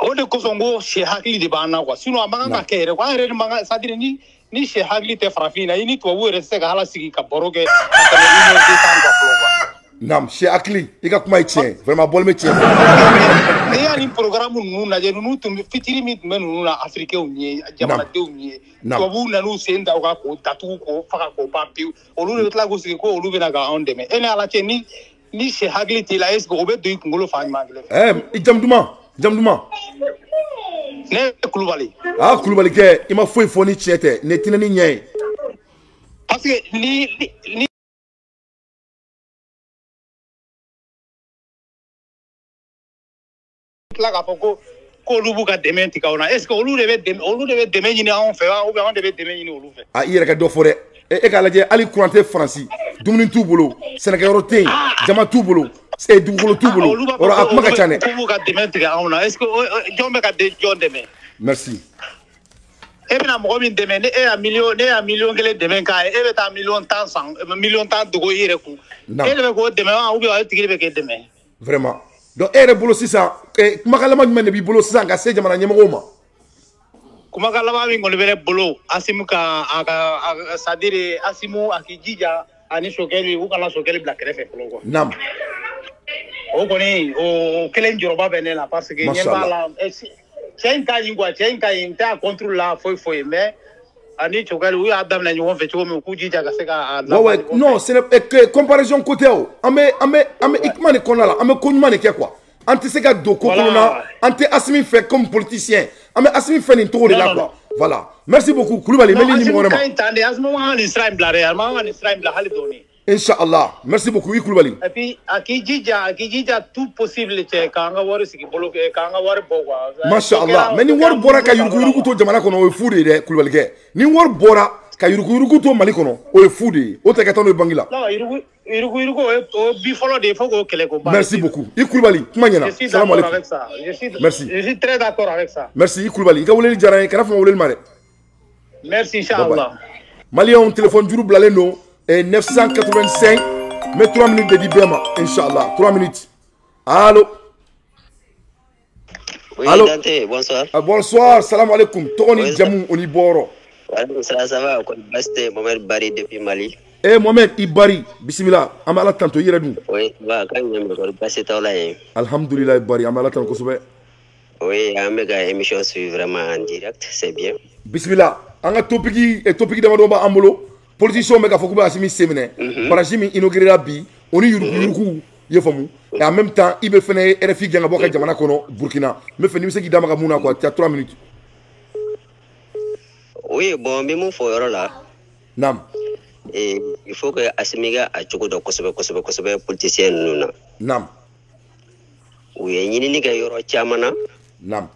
o de kosɔn ko sɛ hakili de b'an na kuwa sinɔn a man kan ka kɛ yɛrɛ ko an yɛrɛ de man kan c'est à dire ni ni sɛ hakili tɛ farafin na i ni tubabu yɛrɛ tɛ se ka hala sigi ka baro kɛ ka tɛmɛ une heure deux temps kan fɔlɔ Nam, sɛ Akli, i ka kuma ye tiɲɛ. Vraiment bɔlen bɛ tiɲɛ fɔ. n'i y'a ni programme ninnu lajɛ ninnu tun bɛ fitiri min tun bɛ ninnu na afirikɛnw ye jamanadenw Naam. tubabuw nan'u sen da u kan k'o datugu k'o faga k'o ban pewu olu de bɛ tila k'u sigi ko olu bɛna ka anw dɛmɛ e ni ala cɛ ni ni sɛ hakili t'i la est ce que o bɛ don i kunkolo fan ɲuman kelen fɛ Eh, i jamu duman, jamu duman. ne ye kulubali Ah, Kulubali kɛ, i ma foyi fɔ ni tiɲɛ tɛ. Nin ye tinɛ ni ɲɛ ye. parce que ni ni tila k'a fɔ ko k'olu b'u ka dɛmɛ tigɛ aw na est ce que olu de bɛ dɛmɛ olu de bɛ dɛmɛ ɲini anw fɛ wa ou bien anw de bɛ dɛmɛ ɲini olu fɛ Ah, i yɛrɛ ka dɔ fɔ dɛ. E, e k'a lajɛ hali kuran tɛ Faransi. Dumuni t'u bolo, sɛnɛkɛyɔrɔ tɛ yen, jama t'u bolo, e, dugukolo t'u bolo. olu b'a Yɔrɔ, a kuma ka ca dɛ. k'u b'u ka dɛmɛ tigɛ anw na est ce que o- o- jɔn bɛ ka jɔn dɛmɛ Merci. e bɛna mɔgɔ min dɛmɛ ne e y'a miliyɔn ne y'a miliyɔn kelen dɛmɛ k'a ye e bɛ taa miliyɔn tan san miliyɔn tan dogo i yɛrɛ kun e de bɛ k'o dɛmɛ wa ou bien o tigi de bɛ k'e dɛmɛ Vraiment. Donc e yɛrɛ bolo sisan, eh, kumakan laban jumɛn de b'i bolo sisan ka se jamana ɲɛmɔgɔw ma? kumakan laban min kɔni bɛ ne bolo asimu ka a ka a ka- c'est à dire asimu a k'i jija ani sokɛli u kana sokɛli bila kɛrɛfɛ fɔlɔ quoi Nam. o kɔni o o kelen jɔrɔba bɛ ne la parce que ɲɛ b'a Mashallah. la eh, si- cɛ in ka ɲi quoi cɛ in ka ɲi n tɛ a contre la foyi foyi mais ani sokɛli u y'a daminɛ ɲɔgɔn fɛ cogo min u k'u jija ka se ka a Ouais, ouais, laban ɲɔgɔn non, eh, que comparaison côté o. An bɛ an bɛ an bɛ ikuma de kɔnɔna la, an bɛ ko ɲuman de kɛ quoi. An tɛ se ka don ko kolon na, Voilà. an tɛ Asimi fɛ comme politicien. An bɛ Asimi fɛ nin cogo de Non, la quoi. Voilà. Merci beaucoup. Kulubali, n bɛ Non, ligne Asimu mɔgɔ wɛrɛ ka ma. ɲi tan de asimu man kan ka nin sira in bila dɛ a man kan ka nin sira in bila hali dɔɔni Inch'Allah. Merci beaucoup. I Kulubali. et puis a k'i jija a k'i jija tout possible k'an ka wari sigi bolo k'an ka wari bɔ quoi Masha O Allah. kɛra- Mais ni wari bɔra ka mun yurugu yurugu to jamana kɔnɔ o fu de Kulubali kɛ. Ni wari bɔra ka yuruguyurugu to mali kɔnɔ o ye fu de ye o tɛ ka taa n'o ye bangi la non irugu irugu irugu o bi fɔlɔ de ye fo k'o kɛlɛ ko ban merci beaucoup. I kulubali kuma ɲɛna salam aleykum avec ça. Je suis Merci. je suis très d'accord avec ça. Merci i kulubali i ka weleli diyara n ye kana ka weleli ma dɛ merci inchallah maliyɛnw téléphone juru bilalen don 985 n bɛ 3 minutes de di bɛɛ ma inchallah. 3 minutes. Allo Oui, Allô? Dante, bonsoir. ah, bonsoir salam aleykum tɔgɔ ni Oui, jamu o ni bɔyɔrɔ Waalaikum salam, ça va? Kon Baste, Mohamed Bari depuis Mali. eh mohamed i bari bisimila an bɛ ala tanto Oui, va, quand même, Kon Baste Taula. alhamdulilayi bari an bɛ ala tan kosɛbɛ Oui, un méga émission vraiment en direct, c'est bien. bisimila an ka topiki eh, topiki damadɔ b'an bolo politisiyɛnw bɛ k'a fɔ k'u bɛ asimi sen minɛ baraji min inaugurera bi. O ni yuruguyurugu i ye faamu et en même temps i bɛ fɛnɛ rfi gɛn ka bɔ ka jamana kɔnɔ burkina n bɛ fɛ n'i bɛ se k'i da maga mun na quoi. Tu as 3 minutes. Oui, bon, mais mon fort là, naam et il faut que Asimiga a cogo dɔ kosɛbɛ kosɛbɛ kosɛbɛ politicien ninnu na. naam U ye ɲinini kɛ yɔrɔ caman na, naam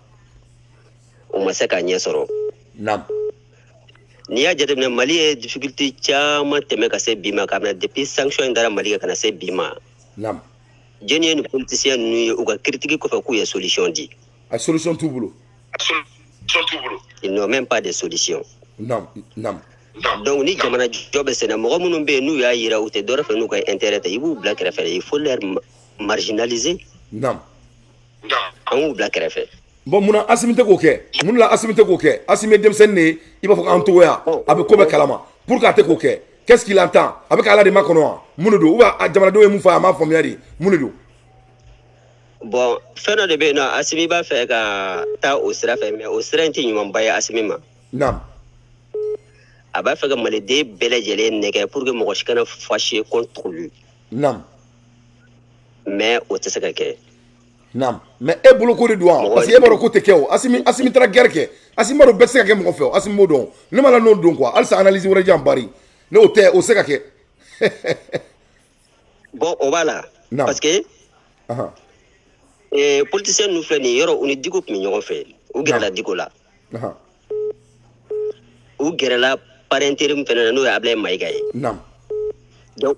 u ma se ka ɲɛ sɔrɔ. naam N'i y'a jateminɛ Mali ye difficulté caman tɛmɛ ka se bi ma ka na depuis sanction yi dara Mali ka na se bima. Ma. jeni ye ni politicien nunu ye u ka critique kɔfɛ k'u ye solution di. a solution t'u bolo Ils n'ont même pas de solution. nam nam Donc ni jamana jɔ bɛ sɛnɛ mɔgɔ minnu bɛ yen n'u y'a yira u tɛ dɔ wɛrɛ fɛ n'u ka intérêt tɛ i b'u bila kɛrɛfɛ il faut leur ma- marginaliser. Nam an b'u bila kɛrɛfɛ. Bon munna asimi tɛ k'o kɛ mun la asimi tɛ k'o kɛ asimi ye denmisɛnnin de ye i b'a fɔ k'an togoya a bɛ ko bɛɛ kalama. Pour que a tɛ k'o kɛ qu'est ce qu'il entend? A bɛ k'ala de ma kɔnɔ wa? Mun de don? Ou bien a jamanadenw ye mun fɔ a m'a faamuya de. Mun de don? Bon fɛn dɔ de bɛ yen nɔ Asimi b'a fɛ ka taa o sira fɛ. Mais o sira in tɛ ɲumanba ye Asimi ma. naam. A b'a fɛ ka maliden bɛɛ lajɛlen nɛgɛ pour que mɔgɔ si kana fâché contre lui. Naam. Mais o tɛ se ka kɛ. Naam mais e bolo ko de don wa parce que e b'a dɔn ko tɛ kɛ o. Asimi asimi taara guerre kɛ. Asimi b'a dɔn bɛɛ tɛ se ka kɛ mɔgɔ fɛ o. Asimi b'o dɔn. Ne ma la n'o don quoi. Halisa analyse wɛrɛ jan bari. Ne o tɛ o tɛ se ka kɛ. <laughs> Bon o b'a la. Non. parce que Ahan, eh, politicien ninnu filɛ nin ye yɔrɔ u ni Diko tun bɛ ɲɔgɔn fɛ. U gɛrɛla Diko la. ahan, u gɛrɛla parrain intérim fɛnɛ na n'o ye Abilaye Mayiga ye. donc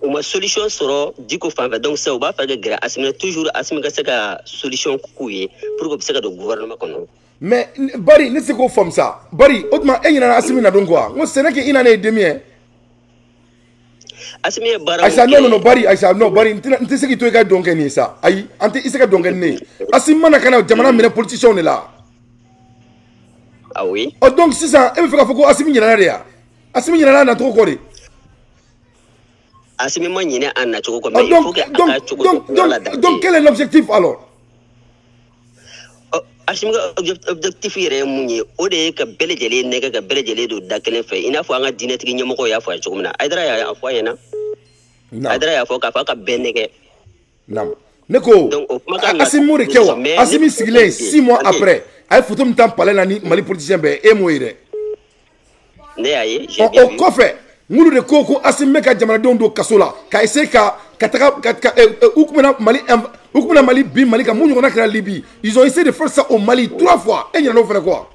u ma solution sɔrɔ Diko fan fɛ donc sisan u b'a fɛ ka gɛrɛ Asimi na toujours Asimi ka se ka solution k'u ye pour que u bɛ se ka don gouvernement kɔnɔ. mais bari ne tɛ se k'o faamu sa bari o tuma e ɲinana asimi na don quoi? N ko sɛnɛ kɛ i na ne ye demi ye Asimi ye ayisa non kɛ- non non bari ayisa non bari n tɛna- n tɛ se k'i to i ka dɔn kɛ nin ye sa ayi an tɛ i se ka dɔn kɛ ni ne ye asimi mana ka na jamana minɛ politicien de la ah oui. Ɔ donc sisan e bɛ fɛ k'a fɔ ko asimi ɲinana de ya asimi ɲinana a nacogo kɔ de Asimi ma ɲinɛ a nacogo kɔ ɔ mais il faut donc que a donc ka cogo donc dɔn la donc donc quel est l'objectif alors? Ɔ, Asimi ka object- objectif yɛrɛ ye mun ye o de ye ka bɛɛ lajɛlen nɛgɛ ka bɛɛ lajɛlen don da kelen fɛ i n'a fɔ an ka diinɛtigi ɲɛmɔgɔw y'a fɔ a ye cogo min na Hayidara y'a fɔ a ɲɛna naam. Hayidara y'a fɔ k'a fɔ a ka bɛɛ nɛgɛ naam ne ko Donc, o kuma kan ka- asimi m'o de kɛ wa Mais asimi ne- sigilen ne- six mois après. A ye photo min ta palais la ni mali politicien bɛɛ e m'o ye dɛ ne y'a ye j'ai ɔ bien o vu. kɔfɛ ŋunu de ko ko asimi bɛ ka jamanadenw don kaso la ka essayer ka ka taga ka ka ɛ ɛ u kun bɛna mali inv- u kun bɛna mali bin mali kan mun ɲɔgɔnna kɛra libi. Ils ont essayé de faire ça au mali trois fois. E ɲinana o fɛnɛ kɔ wa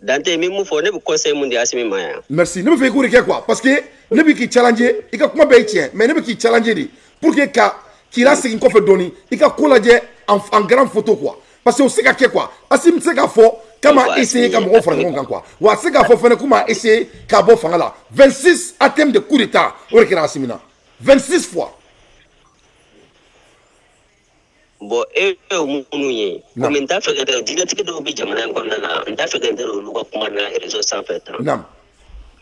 Dante min mun fɔ ne bɛ conseil mun di Asimi ma yan merci. Ne bɛ fɛ i k'o de kɛ quoi? Parce que ne bɛ k'i challenge i ka kuma bɛɛ ye tiɲɛ. Mais ne bɛ k'i challenge de. Pour que ka k'i lasegin kɔfɛ dɔɔni i ka ko lajɛ en en grand photo quoi. Parce que o se ka kɛ quoi. Asimi tɛ se k'a fɔ k'a ma Wa essayer ka mɔgɔw fara ɲɔgɔn kan quoi. Wa a tɛ se k'a fɔ fɛnɛ k'u ma essayer k'a bɔ fanga la. 26 atteinte de coup d'état o de kɛra asimi na 26 fois. Bon e ye minnu ye. Non. komi n t'a fɛ ka kɛ diinɛtigi dɔw bɛ jamana in kɔnɔna na n t'a fɛ ka n tɛrɛ olu ka kuma na réseau sanfɛ tan. Naam.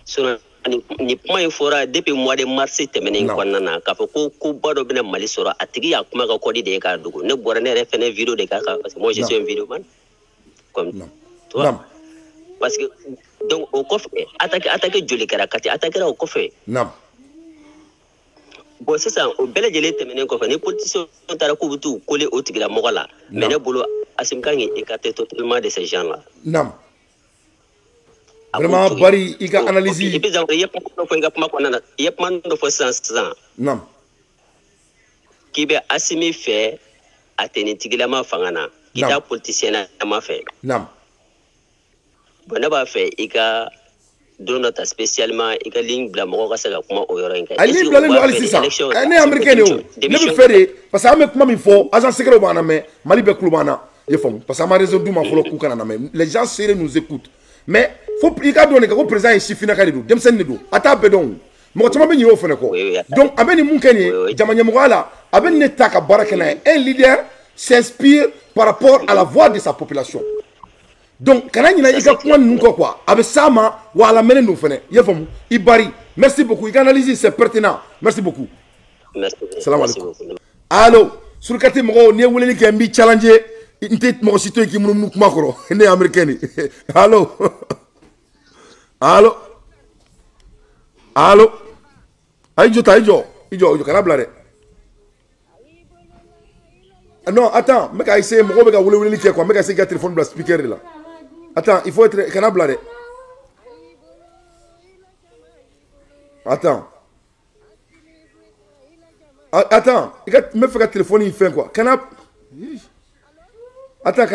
Sinon ni ni kuma in fɔra depuis mois de mars tɛmɛnen Non. kɔnɔna na k'a fɔ ko koba dɔ bɛna mali sɔrɔ a tigi y'a kuma ka kɔdi de ye k'a dogo. Ne bɔra ne yɛrɛ fɛnɛ video de k'a kan parce que moi je suis un comme naam parce que donc o kɔfɛ attaque attaque joli kɛra kati attaque kɛra o kɔfɛ naam bon sisan o bɛɛ lajɛlen tɛmɛnen kɔfɛ ni politicien taara k'u bɛ t'u kole o tigilamɔgɔ la mais Non. ne bolo Assimi kan k'i écarter totalement de ces gens là naam A k'u Vraiment. Bari, i ka Donc, analyse- et puis donc, i ye kuma dɔ fɔ i ka kuma kɔnɔna na i ye kuma dɔ fɔ sisan sisan naam k'i bɛ Asimi fɛ a tɛnitigilama fanga na k'i Non. t'a politicien nama fɛ naam bon ne b'a fɛ i ka don dɔ ta spécialement i ka ligne bila mɔgɔw ka se ka kuma o yɔrɔ in kan. A ligne bilalen don hali sisan? ɛ ne ye américain de ye o ne bɛ fɛ de parce que an bɛ kuma min fɔ agent secret b'an na mɛ mali bɛɛ tulo b'an na. I ye faamu? Parce que an ma réseau d'u ma fɔlɔ k'u kana les gens sérieux nous écoutent. Mais fo i ka dɔn de ko président ye sifinnaka de don denmisɛnnin de don. A t'a bɛɛ dɔn. O mɔgɔ caman bɛ ɲinɛ o fana kɔ donc a bɛ nin mun kɛ nin ye? Jama ɲɛmɔgɔya la a bɛ nin ne ta ka baara kɛ n'a ye. Un leader s'inspire par rapport à la voix de sa population donc kana ɲina i ka kuma ninnu kɔ quoi. A bɛ s'a ma wa a lamɛnnen don fɛnɛ. I y'a faamu? I bari. Merci beaucoup. I ka analyse c'est pertinent. Merci beaucoup. Salam alaikum. allo. Surukati mɔgɔw n'i ye weleli kɛ n b'i challenge n tɛ mɔgɔ si to yen k'i munumunu kuma kɔrɔ. <laughs> Ne ye américain de <laughs> <laughs> allo. Allo. Allo. A y'i jɔ ta i jɔ. I jɔ i jɔ. Kana bila dɛ. Non attends. N bɛ ka essayer. Mɔgɔw bɛ ka wele weleli kɛ quoi. N bɛ ka essayer ka téléphone bila speaker de la attends il faut être bila dɛ attends attends. I ka n bɛ fɛ ka téléphone in fɛn quoi kana attends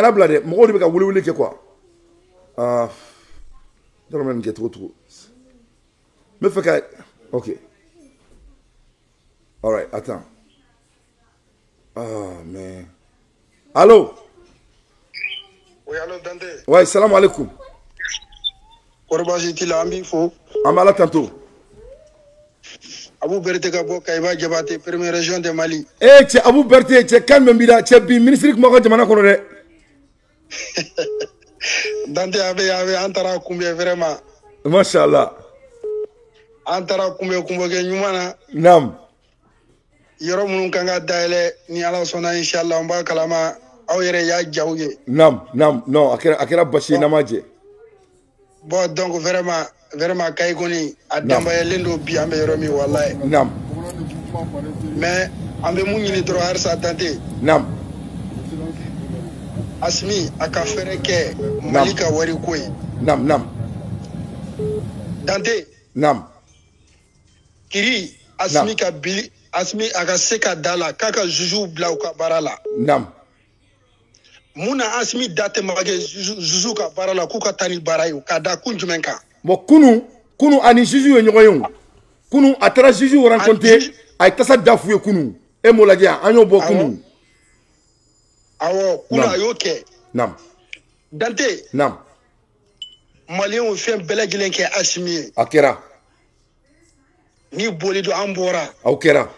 mɔgɔw de bɛ ka wele weleli kɛ quoi? Ah nin kɛ cogo cogo n bɛ fɛ ka ok all right attends ah mais allô oui allo Dante ouais salam alaikum kɔrɔ baasi t'i la an b'i fo an bɛ ala tanto abu berete ka bɔ kayiba jabate première région de mali. Eh cɛ abu berete cɛ kan bɛ n b'i <laughs> la cɛ bi minisiri kuma ka jamana kɔnɔ dɛ Dante a bɛ a bɛ an taara kunbɛn vraiment mashallah an taara kunbɛn kunbɛnkɛ ɲuman na naam yɔrɔ minnu kan ka dayɛlɛ ni ala sɔnna inshallah n b'a kalama aw yɛrɛ y'a jaw ye nam nam non a kɛra a kɛra basi ye n'a jɛ bon donc vraiment vraiment kayi kɔni a danbayalen don bi an bɛ yɔrɔ min walayi nam mais an bɛ mun ɲini dɔrɔn halisa Dante nam asimi a ka fɛrɛ kɛ mali ka wari ko ye nam nam Dante nam kiri asimi ka bili asimi a ka se ka da la k'a ka jujuw bila u ka baara la naam mun na asimi da tɛ maga kɛ juju ka baara la k'u ka taa ni baara ye k'a da kun jumɛn kan bon kunu kunu ani juju ye ɲɔgɔn ye o kunu a taara juju rencontre a ye tasa da f'u ye kunu. E m'o lajɛ an y'o bɔ kunu. Awɔ kunu a y'o kɛ naam dante. Naam maliyɛnw fɛn bɛɛ lajɛlen kɛ asimi ye. A kɛra ni boli don an bɔra aw kɛra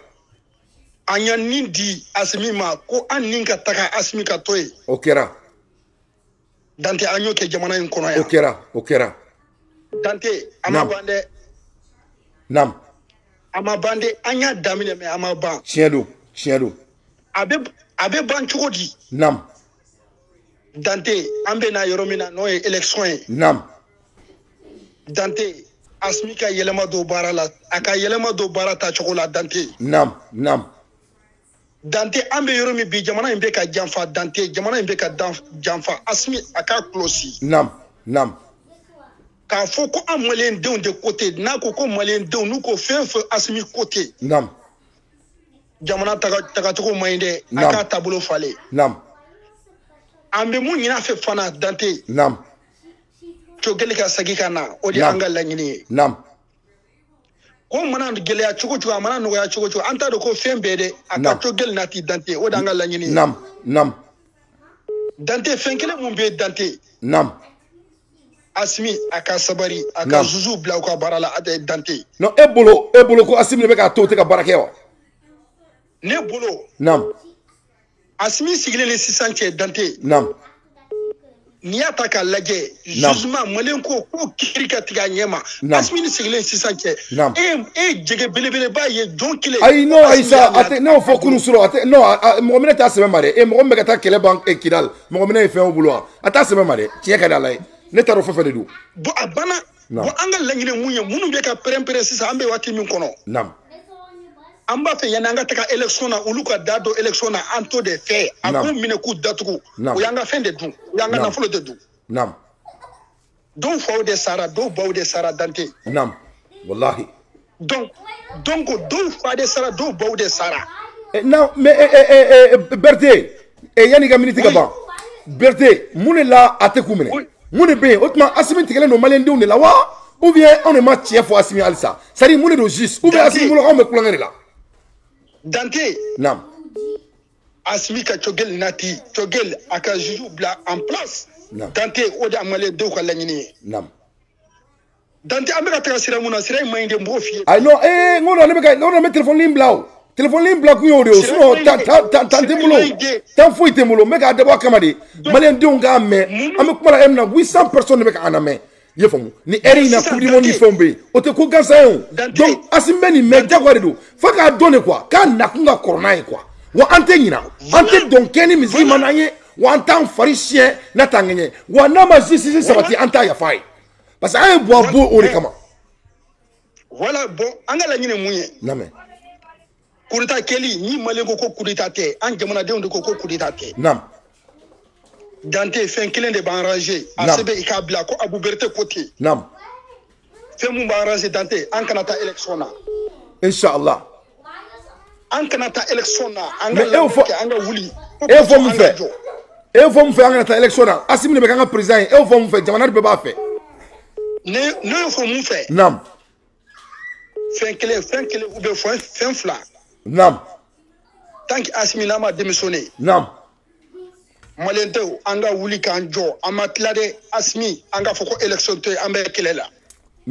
an y'a nin di asimi ma ko an nin ka taga asimi ka to yen o kɛra. Dante an y'o kɛ jamana in kɔnɔ o yan kɛra o kɛra. Dante a ma Naam. ban dɛ. Naam a ma ban dɛ. An y'a daminɛ mɛ a ma ban. Tiɲɛ don tiɲɛ don. A bɛ a bɛ ban cogo di? Naam dante an bɛ na yɔrɔ min na n'o ye élection ye. Naam dante asimi ka yɛlɛma don baara la. A ka yɛlɛma don baara ta cogo la dante. Naam naam dante an bɛ yɔrɔ min bi jamana in bɛ ka janfa. Dante jamana in bɛ ka dan janfa. Asimi a k'a kɔlɔsi. Naam naam k'a fɔ ko an maliyɛndenw de ko ten n'a ko ko maliyɛndenw n'u ko fɛn fɛn asimi ko ten naam jamana taga tagacogo man ɲi dɛ. A k'a taabolo falen. Naam an bɛ mun ɲini a fɛ fana dante. Naam cogɛli ka segin ka na. O de y'an ka laɲini ye. Naam ko mana gɛlɛya cogo cogo a mana nɔgɔya cogo cogo an t'a dɔn ko fɛn bɛɛ dɛ. A ka Naam. cogɛli na ti dante o de y'an ka laɲini ye. Naam naam dante fɛn kelen mun bɛ dante? Naam asimi a ka sabari a ka zuzu bila u ka baara la a tɛ dante. Non e bolo e bolo ko asimi de bɛ k'a to o tɛ ka baara kɛ wa? Ne bolo. Naam asimi sigilen ni sisan cɛ dante. Naam n'i y'a ta k'a lajɛ Naam. maliyɛn ko ko kiri ka tigɛ a ɲɛ ma asimi ni sigilen sisan cɛ e ye jɛgɛ belebeleba ye jɔn kelen ayi non ayi Asimi sa y'a a tɛ n'o fɔ kunun surɔ a tɛ a- mɔgɔ minɛ t'a sɛbɛn ma dɛ e mɔgɔ min bɛ ka taa kɛlɛ ban e, kidal mɔgɔ minɛ ye fɛn o bolo wa a t'a sɛbɛn ma dɛ tiɲɛ ka di ala ye ne t'a dɔn fɛn fɛn de don bɔn a banna bɔn an ka laɲini mun ye minnu bɛ ka pɛrɛn-pɛrɛn sisan an bɛ waati min kɔnɔ an b'a fɛ yanni an ka taga élection na olu ka da don élection na an t'o de fɛ. A k'u minɛ k'u datugu. O y'an ka fɛn de dun. O y'an ka nafolo de dun. Dɔw faw de sara dɔw baw de sara dante. Naam wallahi. Donc donc dɔw fa de sara dɔw baw de sara. Eh, non mais eh, eh, eh, eh, Berthe. Eh, yanni i ka miniti ka ban. Berthe mun de la a tɛ k'u minɛ mun de bɛ yen o tuma asimi tigɛlen don maliyɛndenw de la wa ou bien anw de ma tiɲɛ fɔ asimi halisa c'est à dire mun de don juste. Ou bien asimi bolo anw bɛ kulonkɛ de la dante! Naam asimi ka cogel nati. Cogel a ka juju bila en place Non. dante o de a maliyɛndenw ka laɲini ye naam dante an bɛ ka taga sira mun na sira in man ɲi de n b'o f'i ye ayi non ee n ko ne bɛ ka n ko ne bɛ téléphone in bila o. Téléphone in bila kun y'o de ye o Sira sinon in tan de- tan tan tan tɛ n bolo sira in de- tan foyi tɛ n bolo n bɛ k'a dabɔ a kama de maliyɛndenw k'a mɛn mun- an bɛ kuma la heure min na huit cent personnes de bɛ k'an lamɛn i ye faamu ni heure in na ni fɛnw bɛ yen o tɛ ko gansan ye o donc asimi bɛ nin mɛn jagoya de don f'a k'a dɔn de quoi k'a nakun ka kɔrɔ n'a ye quoi wa an tɛ ɲina an tɛ dɔn kɛ ni misiri ma n'an ye wa an t'an fari n'a t'an ŋɛɲɛ wa n'a ma justice sabati an t'a yafa a ye parce que an ye o de kama. Wala bɔn an ka laɲini mun ye lamɛn kudeta kɛli ni maliyɛn ko ko kudeta tɛ an jamanadenw de ko ko kudeta tɛ naam dante fɛn kelen de b'an range a sɛbɛn i k'a bila ko abu berete ko ten naam fɛn mun b'an range dante. An kana taa élection na inshallah an kana taa élection na an ka fɔ- kɛ an ka wuli e y'o fɔ mun an fɛ e y'o fɔ mun fɛ an kana taa élection na asimi de bɛ k'an ka président ye e y'o fɔ mun fɛ jamana de bɛɛ b'a fɛ ne ne y'o fɔ mun fɛ naam fɛn kelen fɛn kelen ou bien fɛn fila naam tant que asimi n'a ma démissionné. Naam maliyɛn tɛ an wuli k'an jɔ an ma tila dɛ.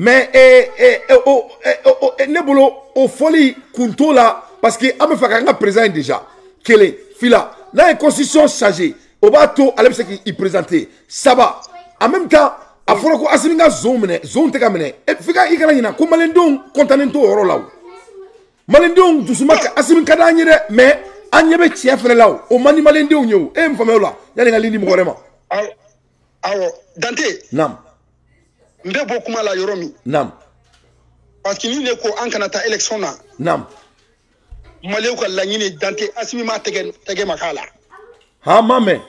Eh, eh, eh, eh, eh, ne bolo o t'o la parce que an bɛ fɛ k'an déjà. Kelen fila constitution changé o b'a saba en même temps a fɔra ko asimi ka zon minɛ e ka i ko maliyɛndenw kɔntannen t'o yɔrɔ la dusuma mais an ɲɛ bɛ tiɲɛ fɛnɛ la o o man di ye o e ye mun faamuya o la. Yanni ka lindi mɔgɔ wɛrɛ ma awɔ dante. Naam n bɛ bɔ kuma la yɔrɔ min naam parce que ni ne ko an kana taa élection na. Naam maliyɛnw ka laɲini dante asimi ma tɛgɛ tɛgɛ ma k'a la han ma mɛn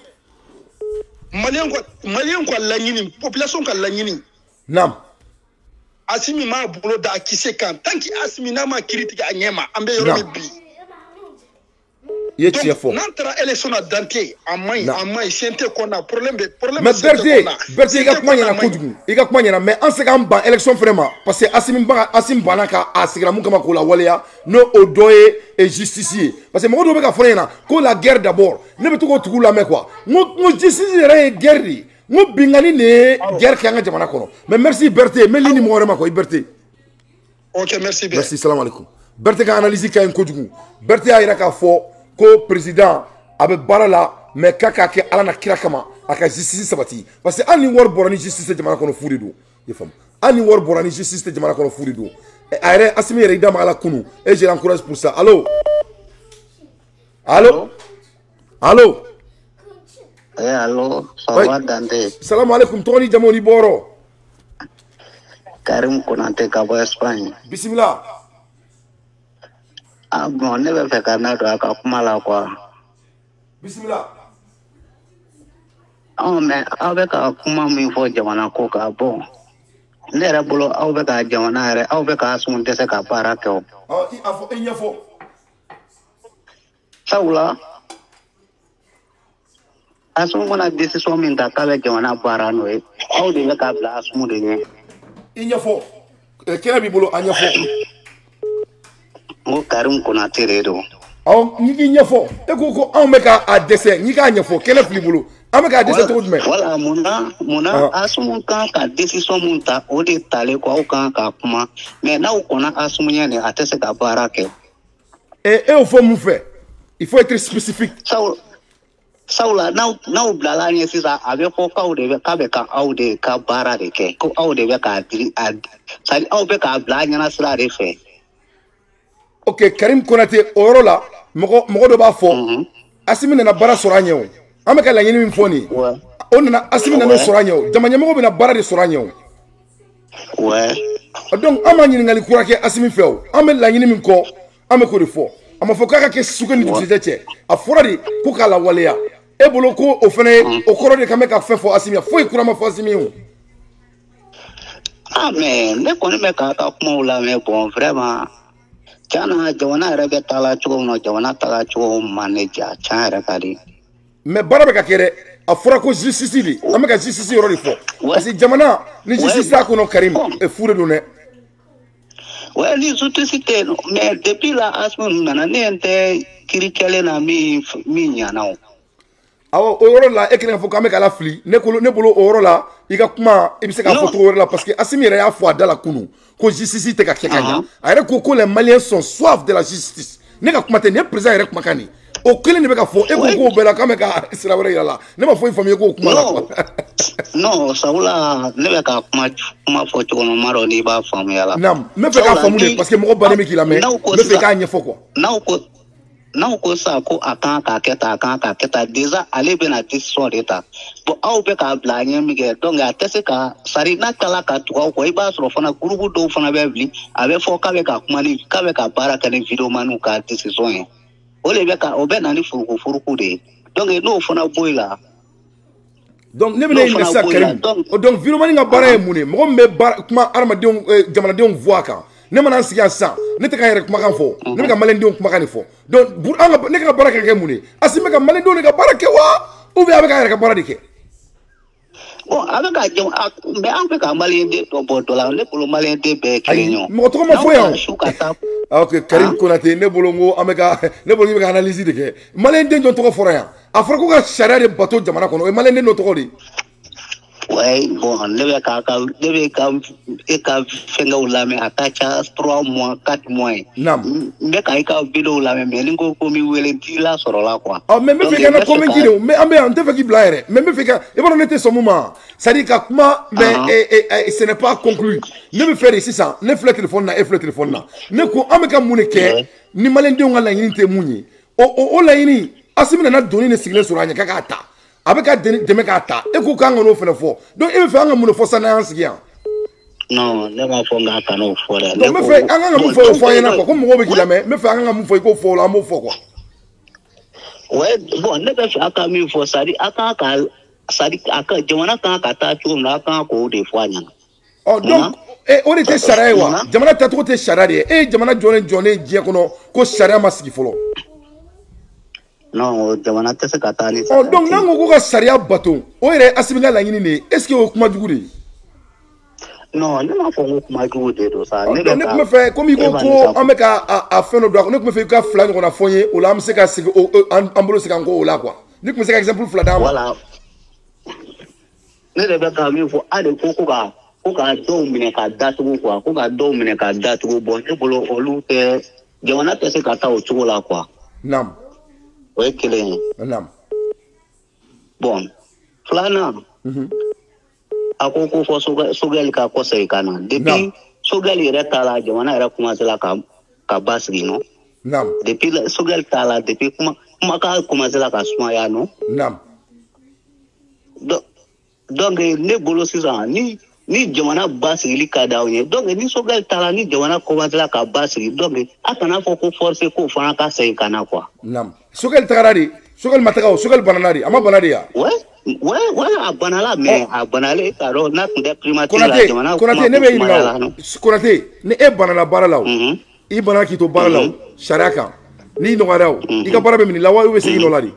maliyɛnw ka maliyɛnw ka laɲini population ka laɲini naam asimi m'a bolo da a kisɛ kan. Tant que asimi n'a ma kiiri tigɛ a ɲɛ ma an bɛ yɔrɔ min bi. I ye tiɲɛ fɔ n'an taara élection na dante a man ɲi Non. a man ɲi CNT kɔnɔna problème bɛ problème mais bɛ CNT berthe kɔnɔna. berthe i ka CNT kuma ɲɛna kɔnɔna man ɲi. kojugu i ka kuma ɲɛna mais an se k'an ban élection fɛnɛ ma parce que asimi baga asimi banna ka a sigira mun kama k'o la waleya n'o o dɔ ye justice ye parce que mɔgɔ dɔw bɛ ka fɔ ne ɲɛna ko la guerre d'abord ne bɛ to k'o tigiw lamɛn quoi. N ko n ko justice yɛrɛ ye guerre de ye n ko bingani de ye guerre kɛ an ka jamana kɔnɔ mais merci berthe n bɛ lini mɔgɔ wɛrɛ ma quoi i berthe ok merci bien. Merci salam alaikum. Berthe ka analyse ka ɲi kojugu berthe y'a yira k'a fɔ ko président a bɛ baara la mais k'a k'a kɛ ala na kira kama a ka justice sabati. Parce que hali ni wari bɔra ni justice tɛ jamana kɔnɔ fu de don i faamu. Hali ni wari bɔra ni justice tɛ jamana kɔnɔ fu de don a yɛrɛ asimi yɛrɛ i da maga la kunu et je l'encourage pour ça. Allo? Allo? Allo? Eh, allo. Sawa Dante, salamu alaikum tɔgɔ ni jamu ni bɔrɔ? Karim Konate ka bɔ Espagne. bisimila Ah, bon, ne bɛ fɛ ka na don a ka kuma la quoi. bisimila Ɔ, mais aw bɛ ka kuma min fɔ jamana ko kan bon. Ne yɛrɛ bolo aw bɛ ka jamana yɛrɛ, aw bɛ ka Asumu dɛsɛ ka baara kɛ o. a fɔ i ɲɛfɔ Sabula, Asumu mana décision min ta k'a bɛ jamana baara n'o ye, aw de bɛ ka bila Asumu de ɲɛ. i ɲɛfɔ kɛnɛ b'i bolo a ɲɛfɔ N ko Karim Konate de don. ɔ n k'i ɲɛfɔ e ko ko anw bɛ k'a dɛsɛ n k'a ɲɛfɔ kɛnɛ fili bolo an bɛ k'a dɛsɛ cogo jumɛn wala munna munna Ah. asumu kan ka décision mun ta o de talen kɔ aw kan ka kuma. Mɛ n'aw kɔnna asumu ɲɛ nin a tɛ se ka baara kɛ. E e y'o fɔ mun fɛ? Il faut être spécifique. Sabu sabula n'aw bilala ɲɛ sisan a bɛ fɔ k'aw de bɛ k'a bɛ ka aw de ka baara de kɛ ko aw de bɛ k'a diri a sadi aw bɛ k'a bila a ɲɛna sira de fɛ ok karim konate o yɔrɔ la mɔgɔ mɔgɔ dɔ b'a fɔ Mhm. asimi nana baara sɔrɔ a ɲɛ o an bɛ ka laɲini min fɔ nin ye o nana asimi nana sɔrɔ a ɲɛ o jama ɲɛmɔgɔ bɛna baara de sɔrɔ a ɲɛ o donc an ma ɲininkali kura kɛ asimi fɛ o an bɛ laɲini min kɔ an bɛ k'o de fɔ a ma fɔ k'a ka kɛ sugu ni dugusɛjɛ cɛ a fɔra de ko k'a lawaleya e bolo ko o fana ye o kɔrɔ de kan bɛ ka fɛn fɔ asimi foyi kura ma fɔ asimi o ah mɛ ne kɔni bɛ k'a ka kumaw lamɛn bon vraiment tiɲɛna jamana yɛrɛ bɛ taa cogo min na jamana taga cogo man ne ja tiɲɛ yɛrɛ ka di mɛ baara bɛ ka kɛ dɛ a fɔra ko justice de an bɛ ka justice yɔrɔ de fɔ. Parce que jamana ni justice t'a kɔnɔ karim e fu de don dɛ. Ouais, ni justice tɛ yen nɔ. mais depuis la ninnu nana ne ɲɛ tɛ kiri kɛlen na min min ɲana o awɔ o yɔrɔ la e ka fɔ k'an bɛ k'ala fili. Ne kolo ne bolo o yɔrɔ la i ka kuma i bɛ se k'a fɔ Non. cogo wɛrɛ la parce que asimi yɛrɛ y'a fɔ a da la kunun. Ko justice tɛ ka kɛ ka ɲa. Ahan. a yɛrɛ ko ko les maliens sont soif de la justice. Ne ka kuma tɛ nin ye président yɛrɛ kumakan de ye. O kelen de bɛ ka fɔ e ko Ouais. k'o bɛɛ la k'an bɛ ka sira wɛrɛ yira la. Ne ma foyi faamuya k'o kuma la. Quoi. non sabula ne bɛ ka kuma kuma fɔ cogo min ma dɔn n'i b'a faamuya la. Naam n bɛ fɛ k'a Sabula, faamu de ni- parce que mɔgɔ bɛ k'i lamɛn. n'aw n ko bɛ fɛ i sisan- k'a ɲɛfɔ quoi. n'aw ko n'aw ko sisan ko a kan k'a kɛ tan a kan k'a kɛ tan. Déjà ale bɛna décision de ta. Bon aw bɛ k'a bila a ɲɛ min kɛ. Donc a tɛ se ka sari n'a tilala ka tugu aw kɔ i b'a sɔrɔ fana groupe dɔw fana bɛ wuli a bɛ fɔ k'a bɛ ka kuma ni k'a bɛ ka baara kɛ ni vidéomaniw ka décision ye. O de bɛ ka o bɛ na ni furukufuruku de ye. Donc n'o fana bɔ yen la donc ne bɛ ne N'o ɲininka fana sisan bɔ yen karim. na, donc- o donc vidéomani ka baara ye mun de ye? Mɔgɔ min bɛ baara kuma hadamadenw eh, jamanadenw voix a kan ne mana sigi yan sisan ne tɛ ka yɛrɛ kumakan fɔ. Ne bɛ ka maliyɛndenw kumakan de fɔ. Donc bur- an ka ne ka baara ka kɛ mun de ye? Asi bɛ ka maliyɛndenw de ka baara kɛ wa? Ou bien a bɛ k'a yɛrɛ ka baara de kɛ? Bon a bɛ ka jɛn a mais an bɛ ka maliyɛn den dɔ bɔ dɔ la ne bolo maliyɛn den bɛɛ ye kelen ayi ye o. Mɔgɔ tɔgɔ ma fɔ yan ka su ka taa Ah, ok karim konate ne bolo n ko an bɛ ka ne bolo i bɛ ka analyse de kɛ. Maliyɛnden jɔn tɔgɔ fɔra yan? A fɔra ko ka sariya de bato jamana kɔnɔ o ye maliyɛnden dɔ tɔgɔ de ye Ouais, bon, ne bɛ ka ka ne bɛ ka e ka fɛngɛw lamɛn a ka ca trois mois quatre mois ye. Naam. N bɛ ka i ka vidéo lamɛn mɛ ni n ko ko n b'i wele n t'i lasɔrɔ la quoi. ɔ mɛ n bɛ fɛ i ka na fɛ de o mɛ an bɛ yan n tɛ fɛ k'i bila yɛrɛ mɛ n bɛ fɛ ka i b'a dɔn ne tɛ sɔn mun ma c'est à dire ka kuma mɛ Ahan. eh, eh, eh, ce n'est pas conclu. Ne bɛ fɛ de sisan ne filɛ téléphone na e filɛ téléphone na ne ko an bɛ ka mun de kɛ ni maliyɛndenw ka laɲini tɛ mun ye o o o laɲini asimi nana doni de sigilen sɔrɔ a ɲɛ k'a k'a ta a bɛ ka dɛmɛ k'a ta. E ko k'an ka n'o fana fɔ. Donc e bɛ fɛ an ka mun de fɔ sisan n'an y'an sigi yan? Non, ne m'a fɔ n k'a kana o fɔ dɛ. donc n bɛ fɛ an kan ka mun fɔ o fɔ an ɲɛna quoi. Ko mɔgɔw bɛ k'i lamɛn n bɛ fɛ an kan ka mun fɔ i k'o fɔ o la an b'o fɔ quoi. Ouais, bon, ne bɛ fɛ a ka min fɔ dire a kan ka dire a ka jamana kan ka taa cogo min na a kan k'o de fɔ a ɲɛna. ɔ donc e o de tɛ sariya ye wa? Jamana tacogo tɛ sariya de ye. E ye jamana jɔlen jɔlen diɲɛ kɔnɔ ko sariya ma sigi fɔlɔ Non, jamana tɛ se ka taa ni ɔ donc n'an ko ko ka sariya bato o yɛrɛ ye asimi ka laɲini de ye est ce que o ye kuma jugu de ye? Non, ne m'a fɔ ko kuma jugu de don sa. Ne tun bɛ fɛ komi i ko ko an bɛ ka a- fɛn dɔ don a kɔnɔ ne tun bɛ fɛ i ka fila ɲɔgɔnna fɔ n ye o la an bɛ se ka sigi o an bolo sigi an kɔ o la quoi. Ne tun bɛ se ka exemple fila d'an ma. Voilà. Ne yɛrɛ bɛ ka min fɔ hali ko ko ka ko ka dɔw minɛ ka datugu quoi. Ko ka dɔw minɛ ka datugu. Bɔn ne bolo olu tɛ jamana tɛ se ka taa o cogo la quoi. naam o ye kelen ye bɔn filanan a. Ko ko fɔ Sogɛ- sogɛli ka kɔsegin ka na depuis sogɛli yɛrɛ ta la jamana yɛrɛ commencera ka ka ba sigi nɔ depuis sogɛli ta la depuis kuma kumakan commencera ka sumaya nɔ donc ne bolo sisan ni ni jamana ba sigili ka di aw ye donc ni sogɛli taara ni jamana commencera ka basigi donc a kana fɔ ko force k'o fana ka segin ka na kuwa nam sogɛli tagara de sogɛli ma taga o. Sogɛli banana de a ma bana de ya? Ouais. Ouais ouais a banala mais a banale k'a dɔn n'a tun tɛ primature la konate jamana konate ne bɛ ɲininka o konate ni e banala baara la o Mhm. i banana k'i to baara la o sariya kan n'i nɔgɔyara o i ka baara bɛ minɛ la wa i bɛ segin nɔ la de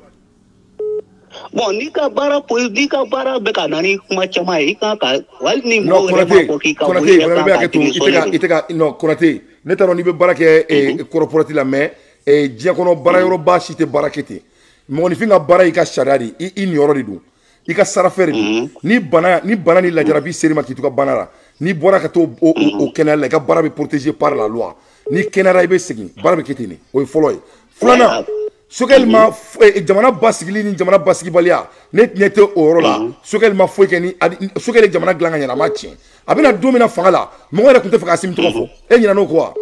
bon n'i ka baara poli n'i ka baara bɛ ka na ni kuma caman ye i kan ka wali ni mɔgɔ yɛrɛ m'a fɔ k'i ka bɔ i yɛrɛ kan ka i tɛ ka non konate ne t'a dɔn n'i bɛ baara kɛ kɔrɔpɔrɔti la mais diɲɛ kɔnɔ baara ba si tɛ baara kɛ ten mɔgɔninfin ka baara y'i ka sariya de ye i niyɔrɔ de don i ka sarafɛ de don ni bana ni bana ni lajarabi seri ma k'i to ka bana la n'i bɔra ka t'o o kɛnɛya la i ka baara bɛ protégé par la loi. N'i kɛnɛyara i bɛ segin baara bɛ kɛ ten de o ye. Fɔlɔ ye filanan sogɛli ma f- eh, jamana basigili ni jamana basigibaliya ne ɲɛ tɛ o yɔrɔ la. Sogɛli ma foyi kɛ ni ye jamana dilan ka ɲɛ a ma tiɲɛ. A bɛna don min na fanga la mɔgɔ yɛrɛ tun tɛ fɛ ka asimi tɔgɔ fɔ. E ɲinɛ n'o ko wa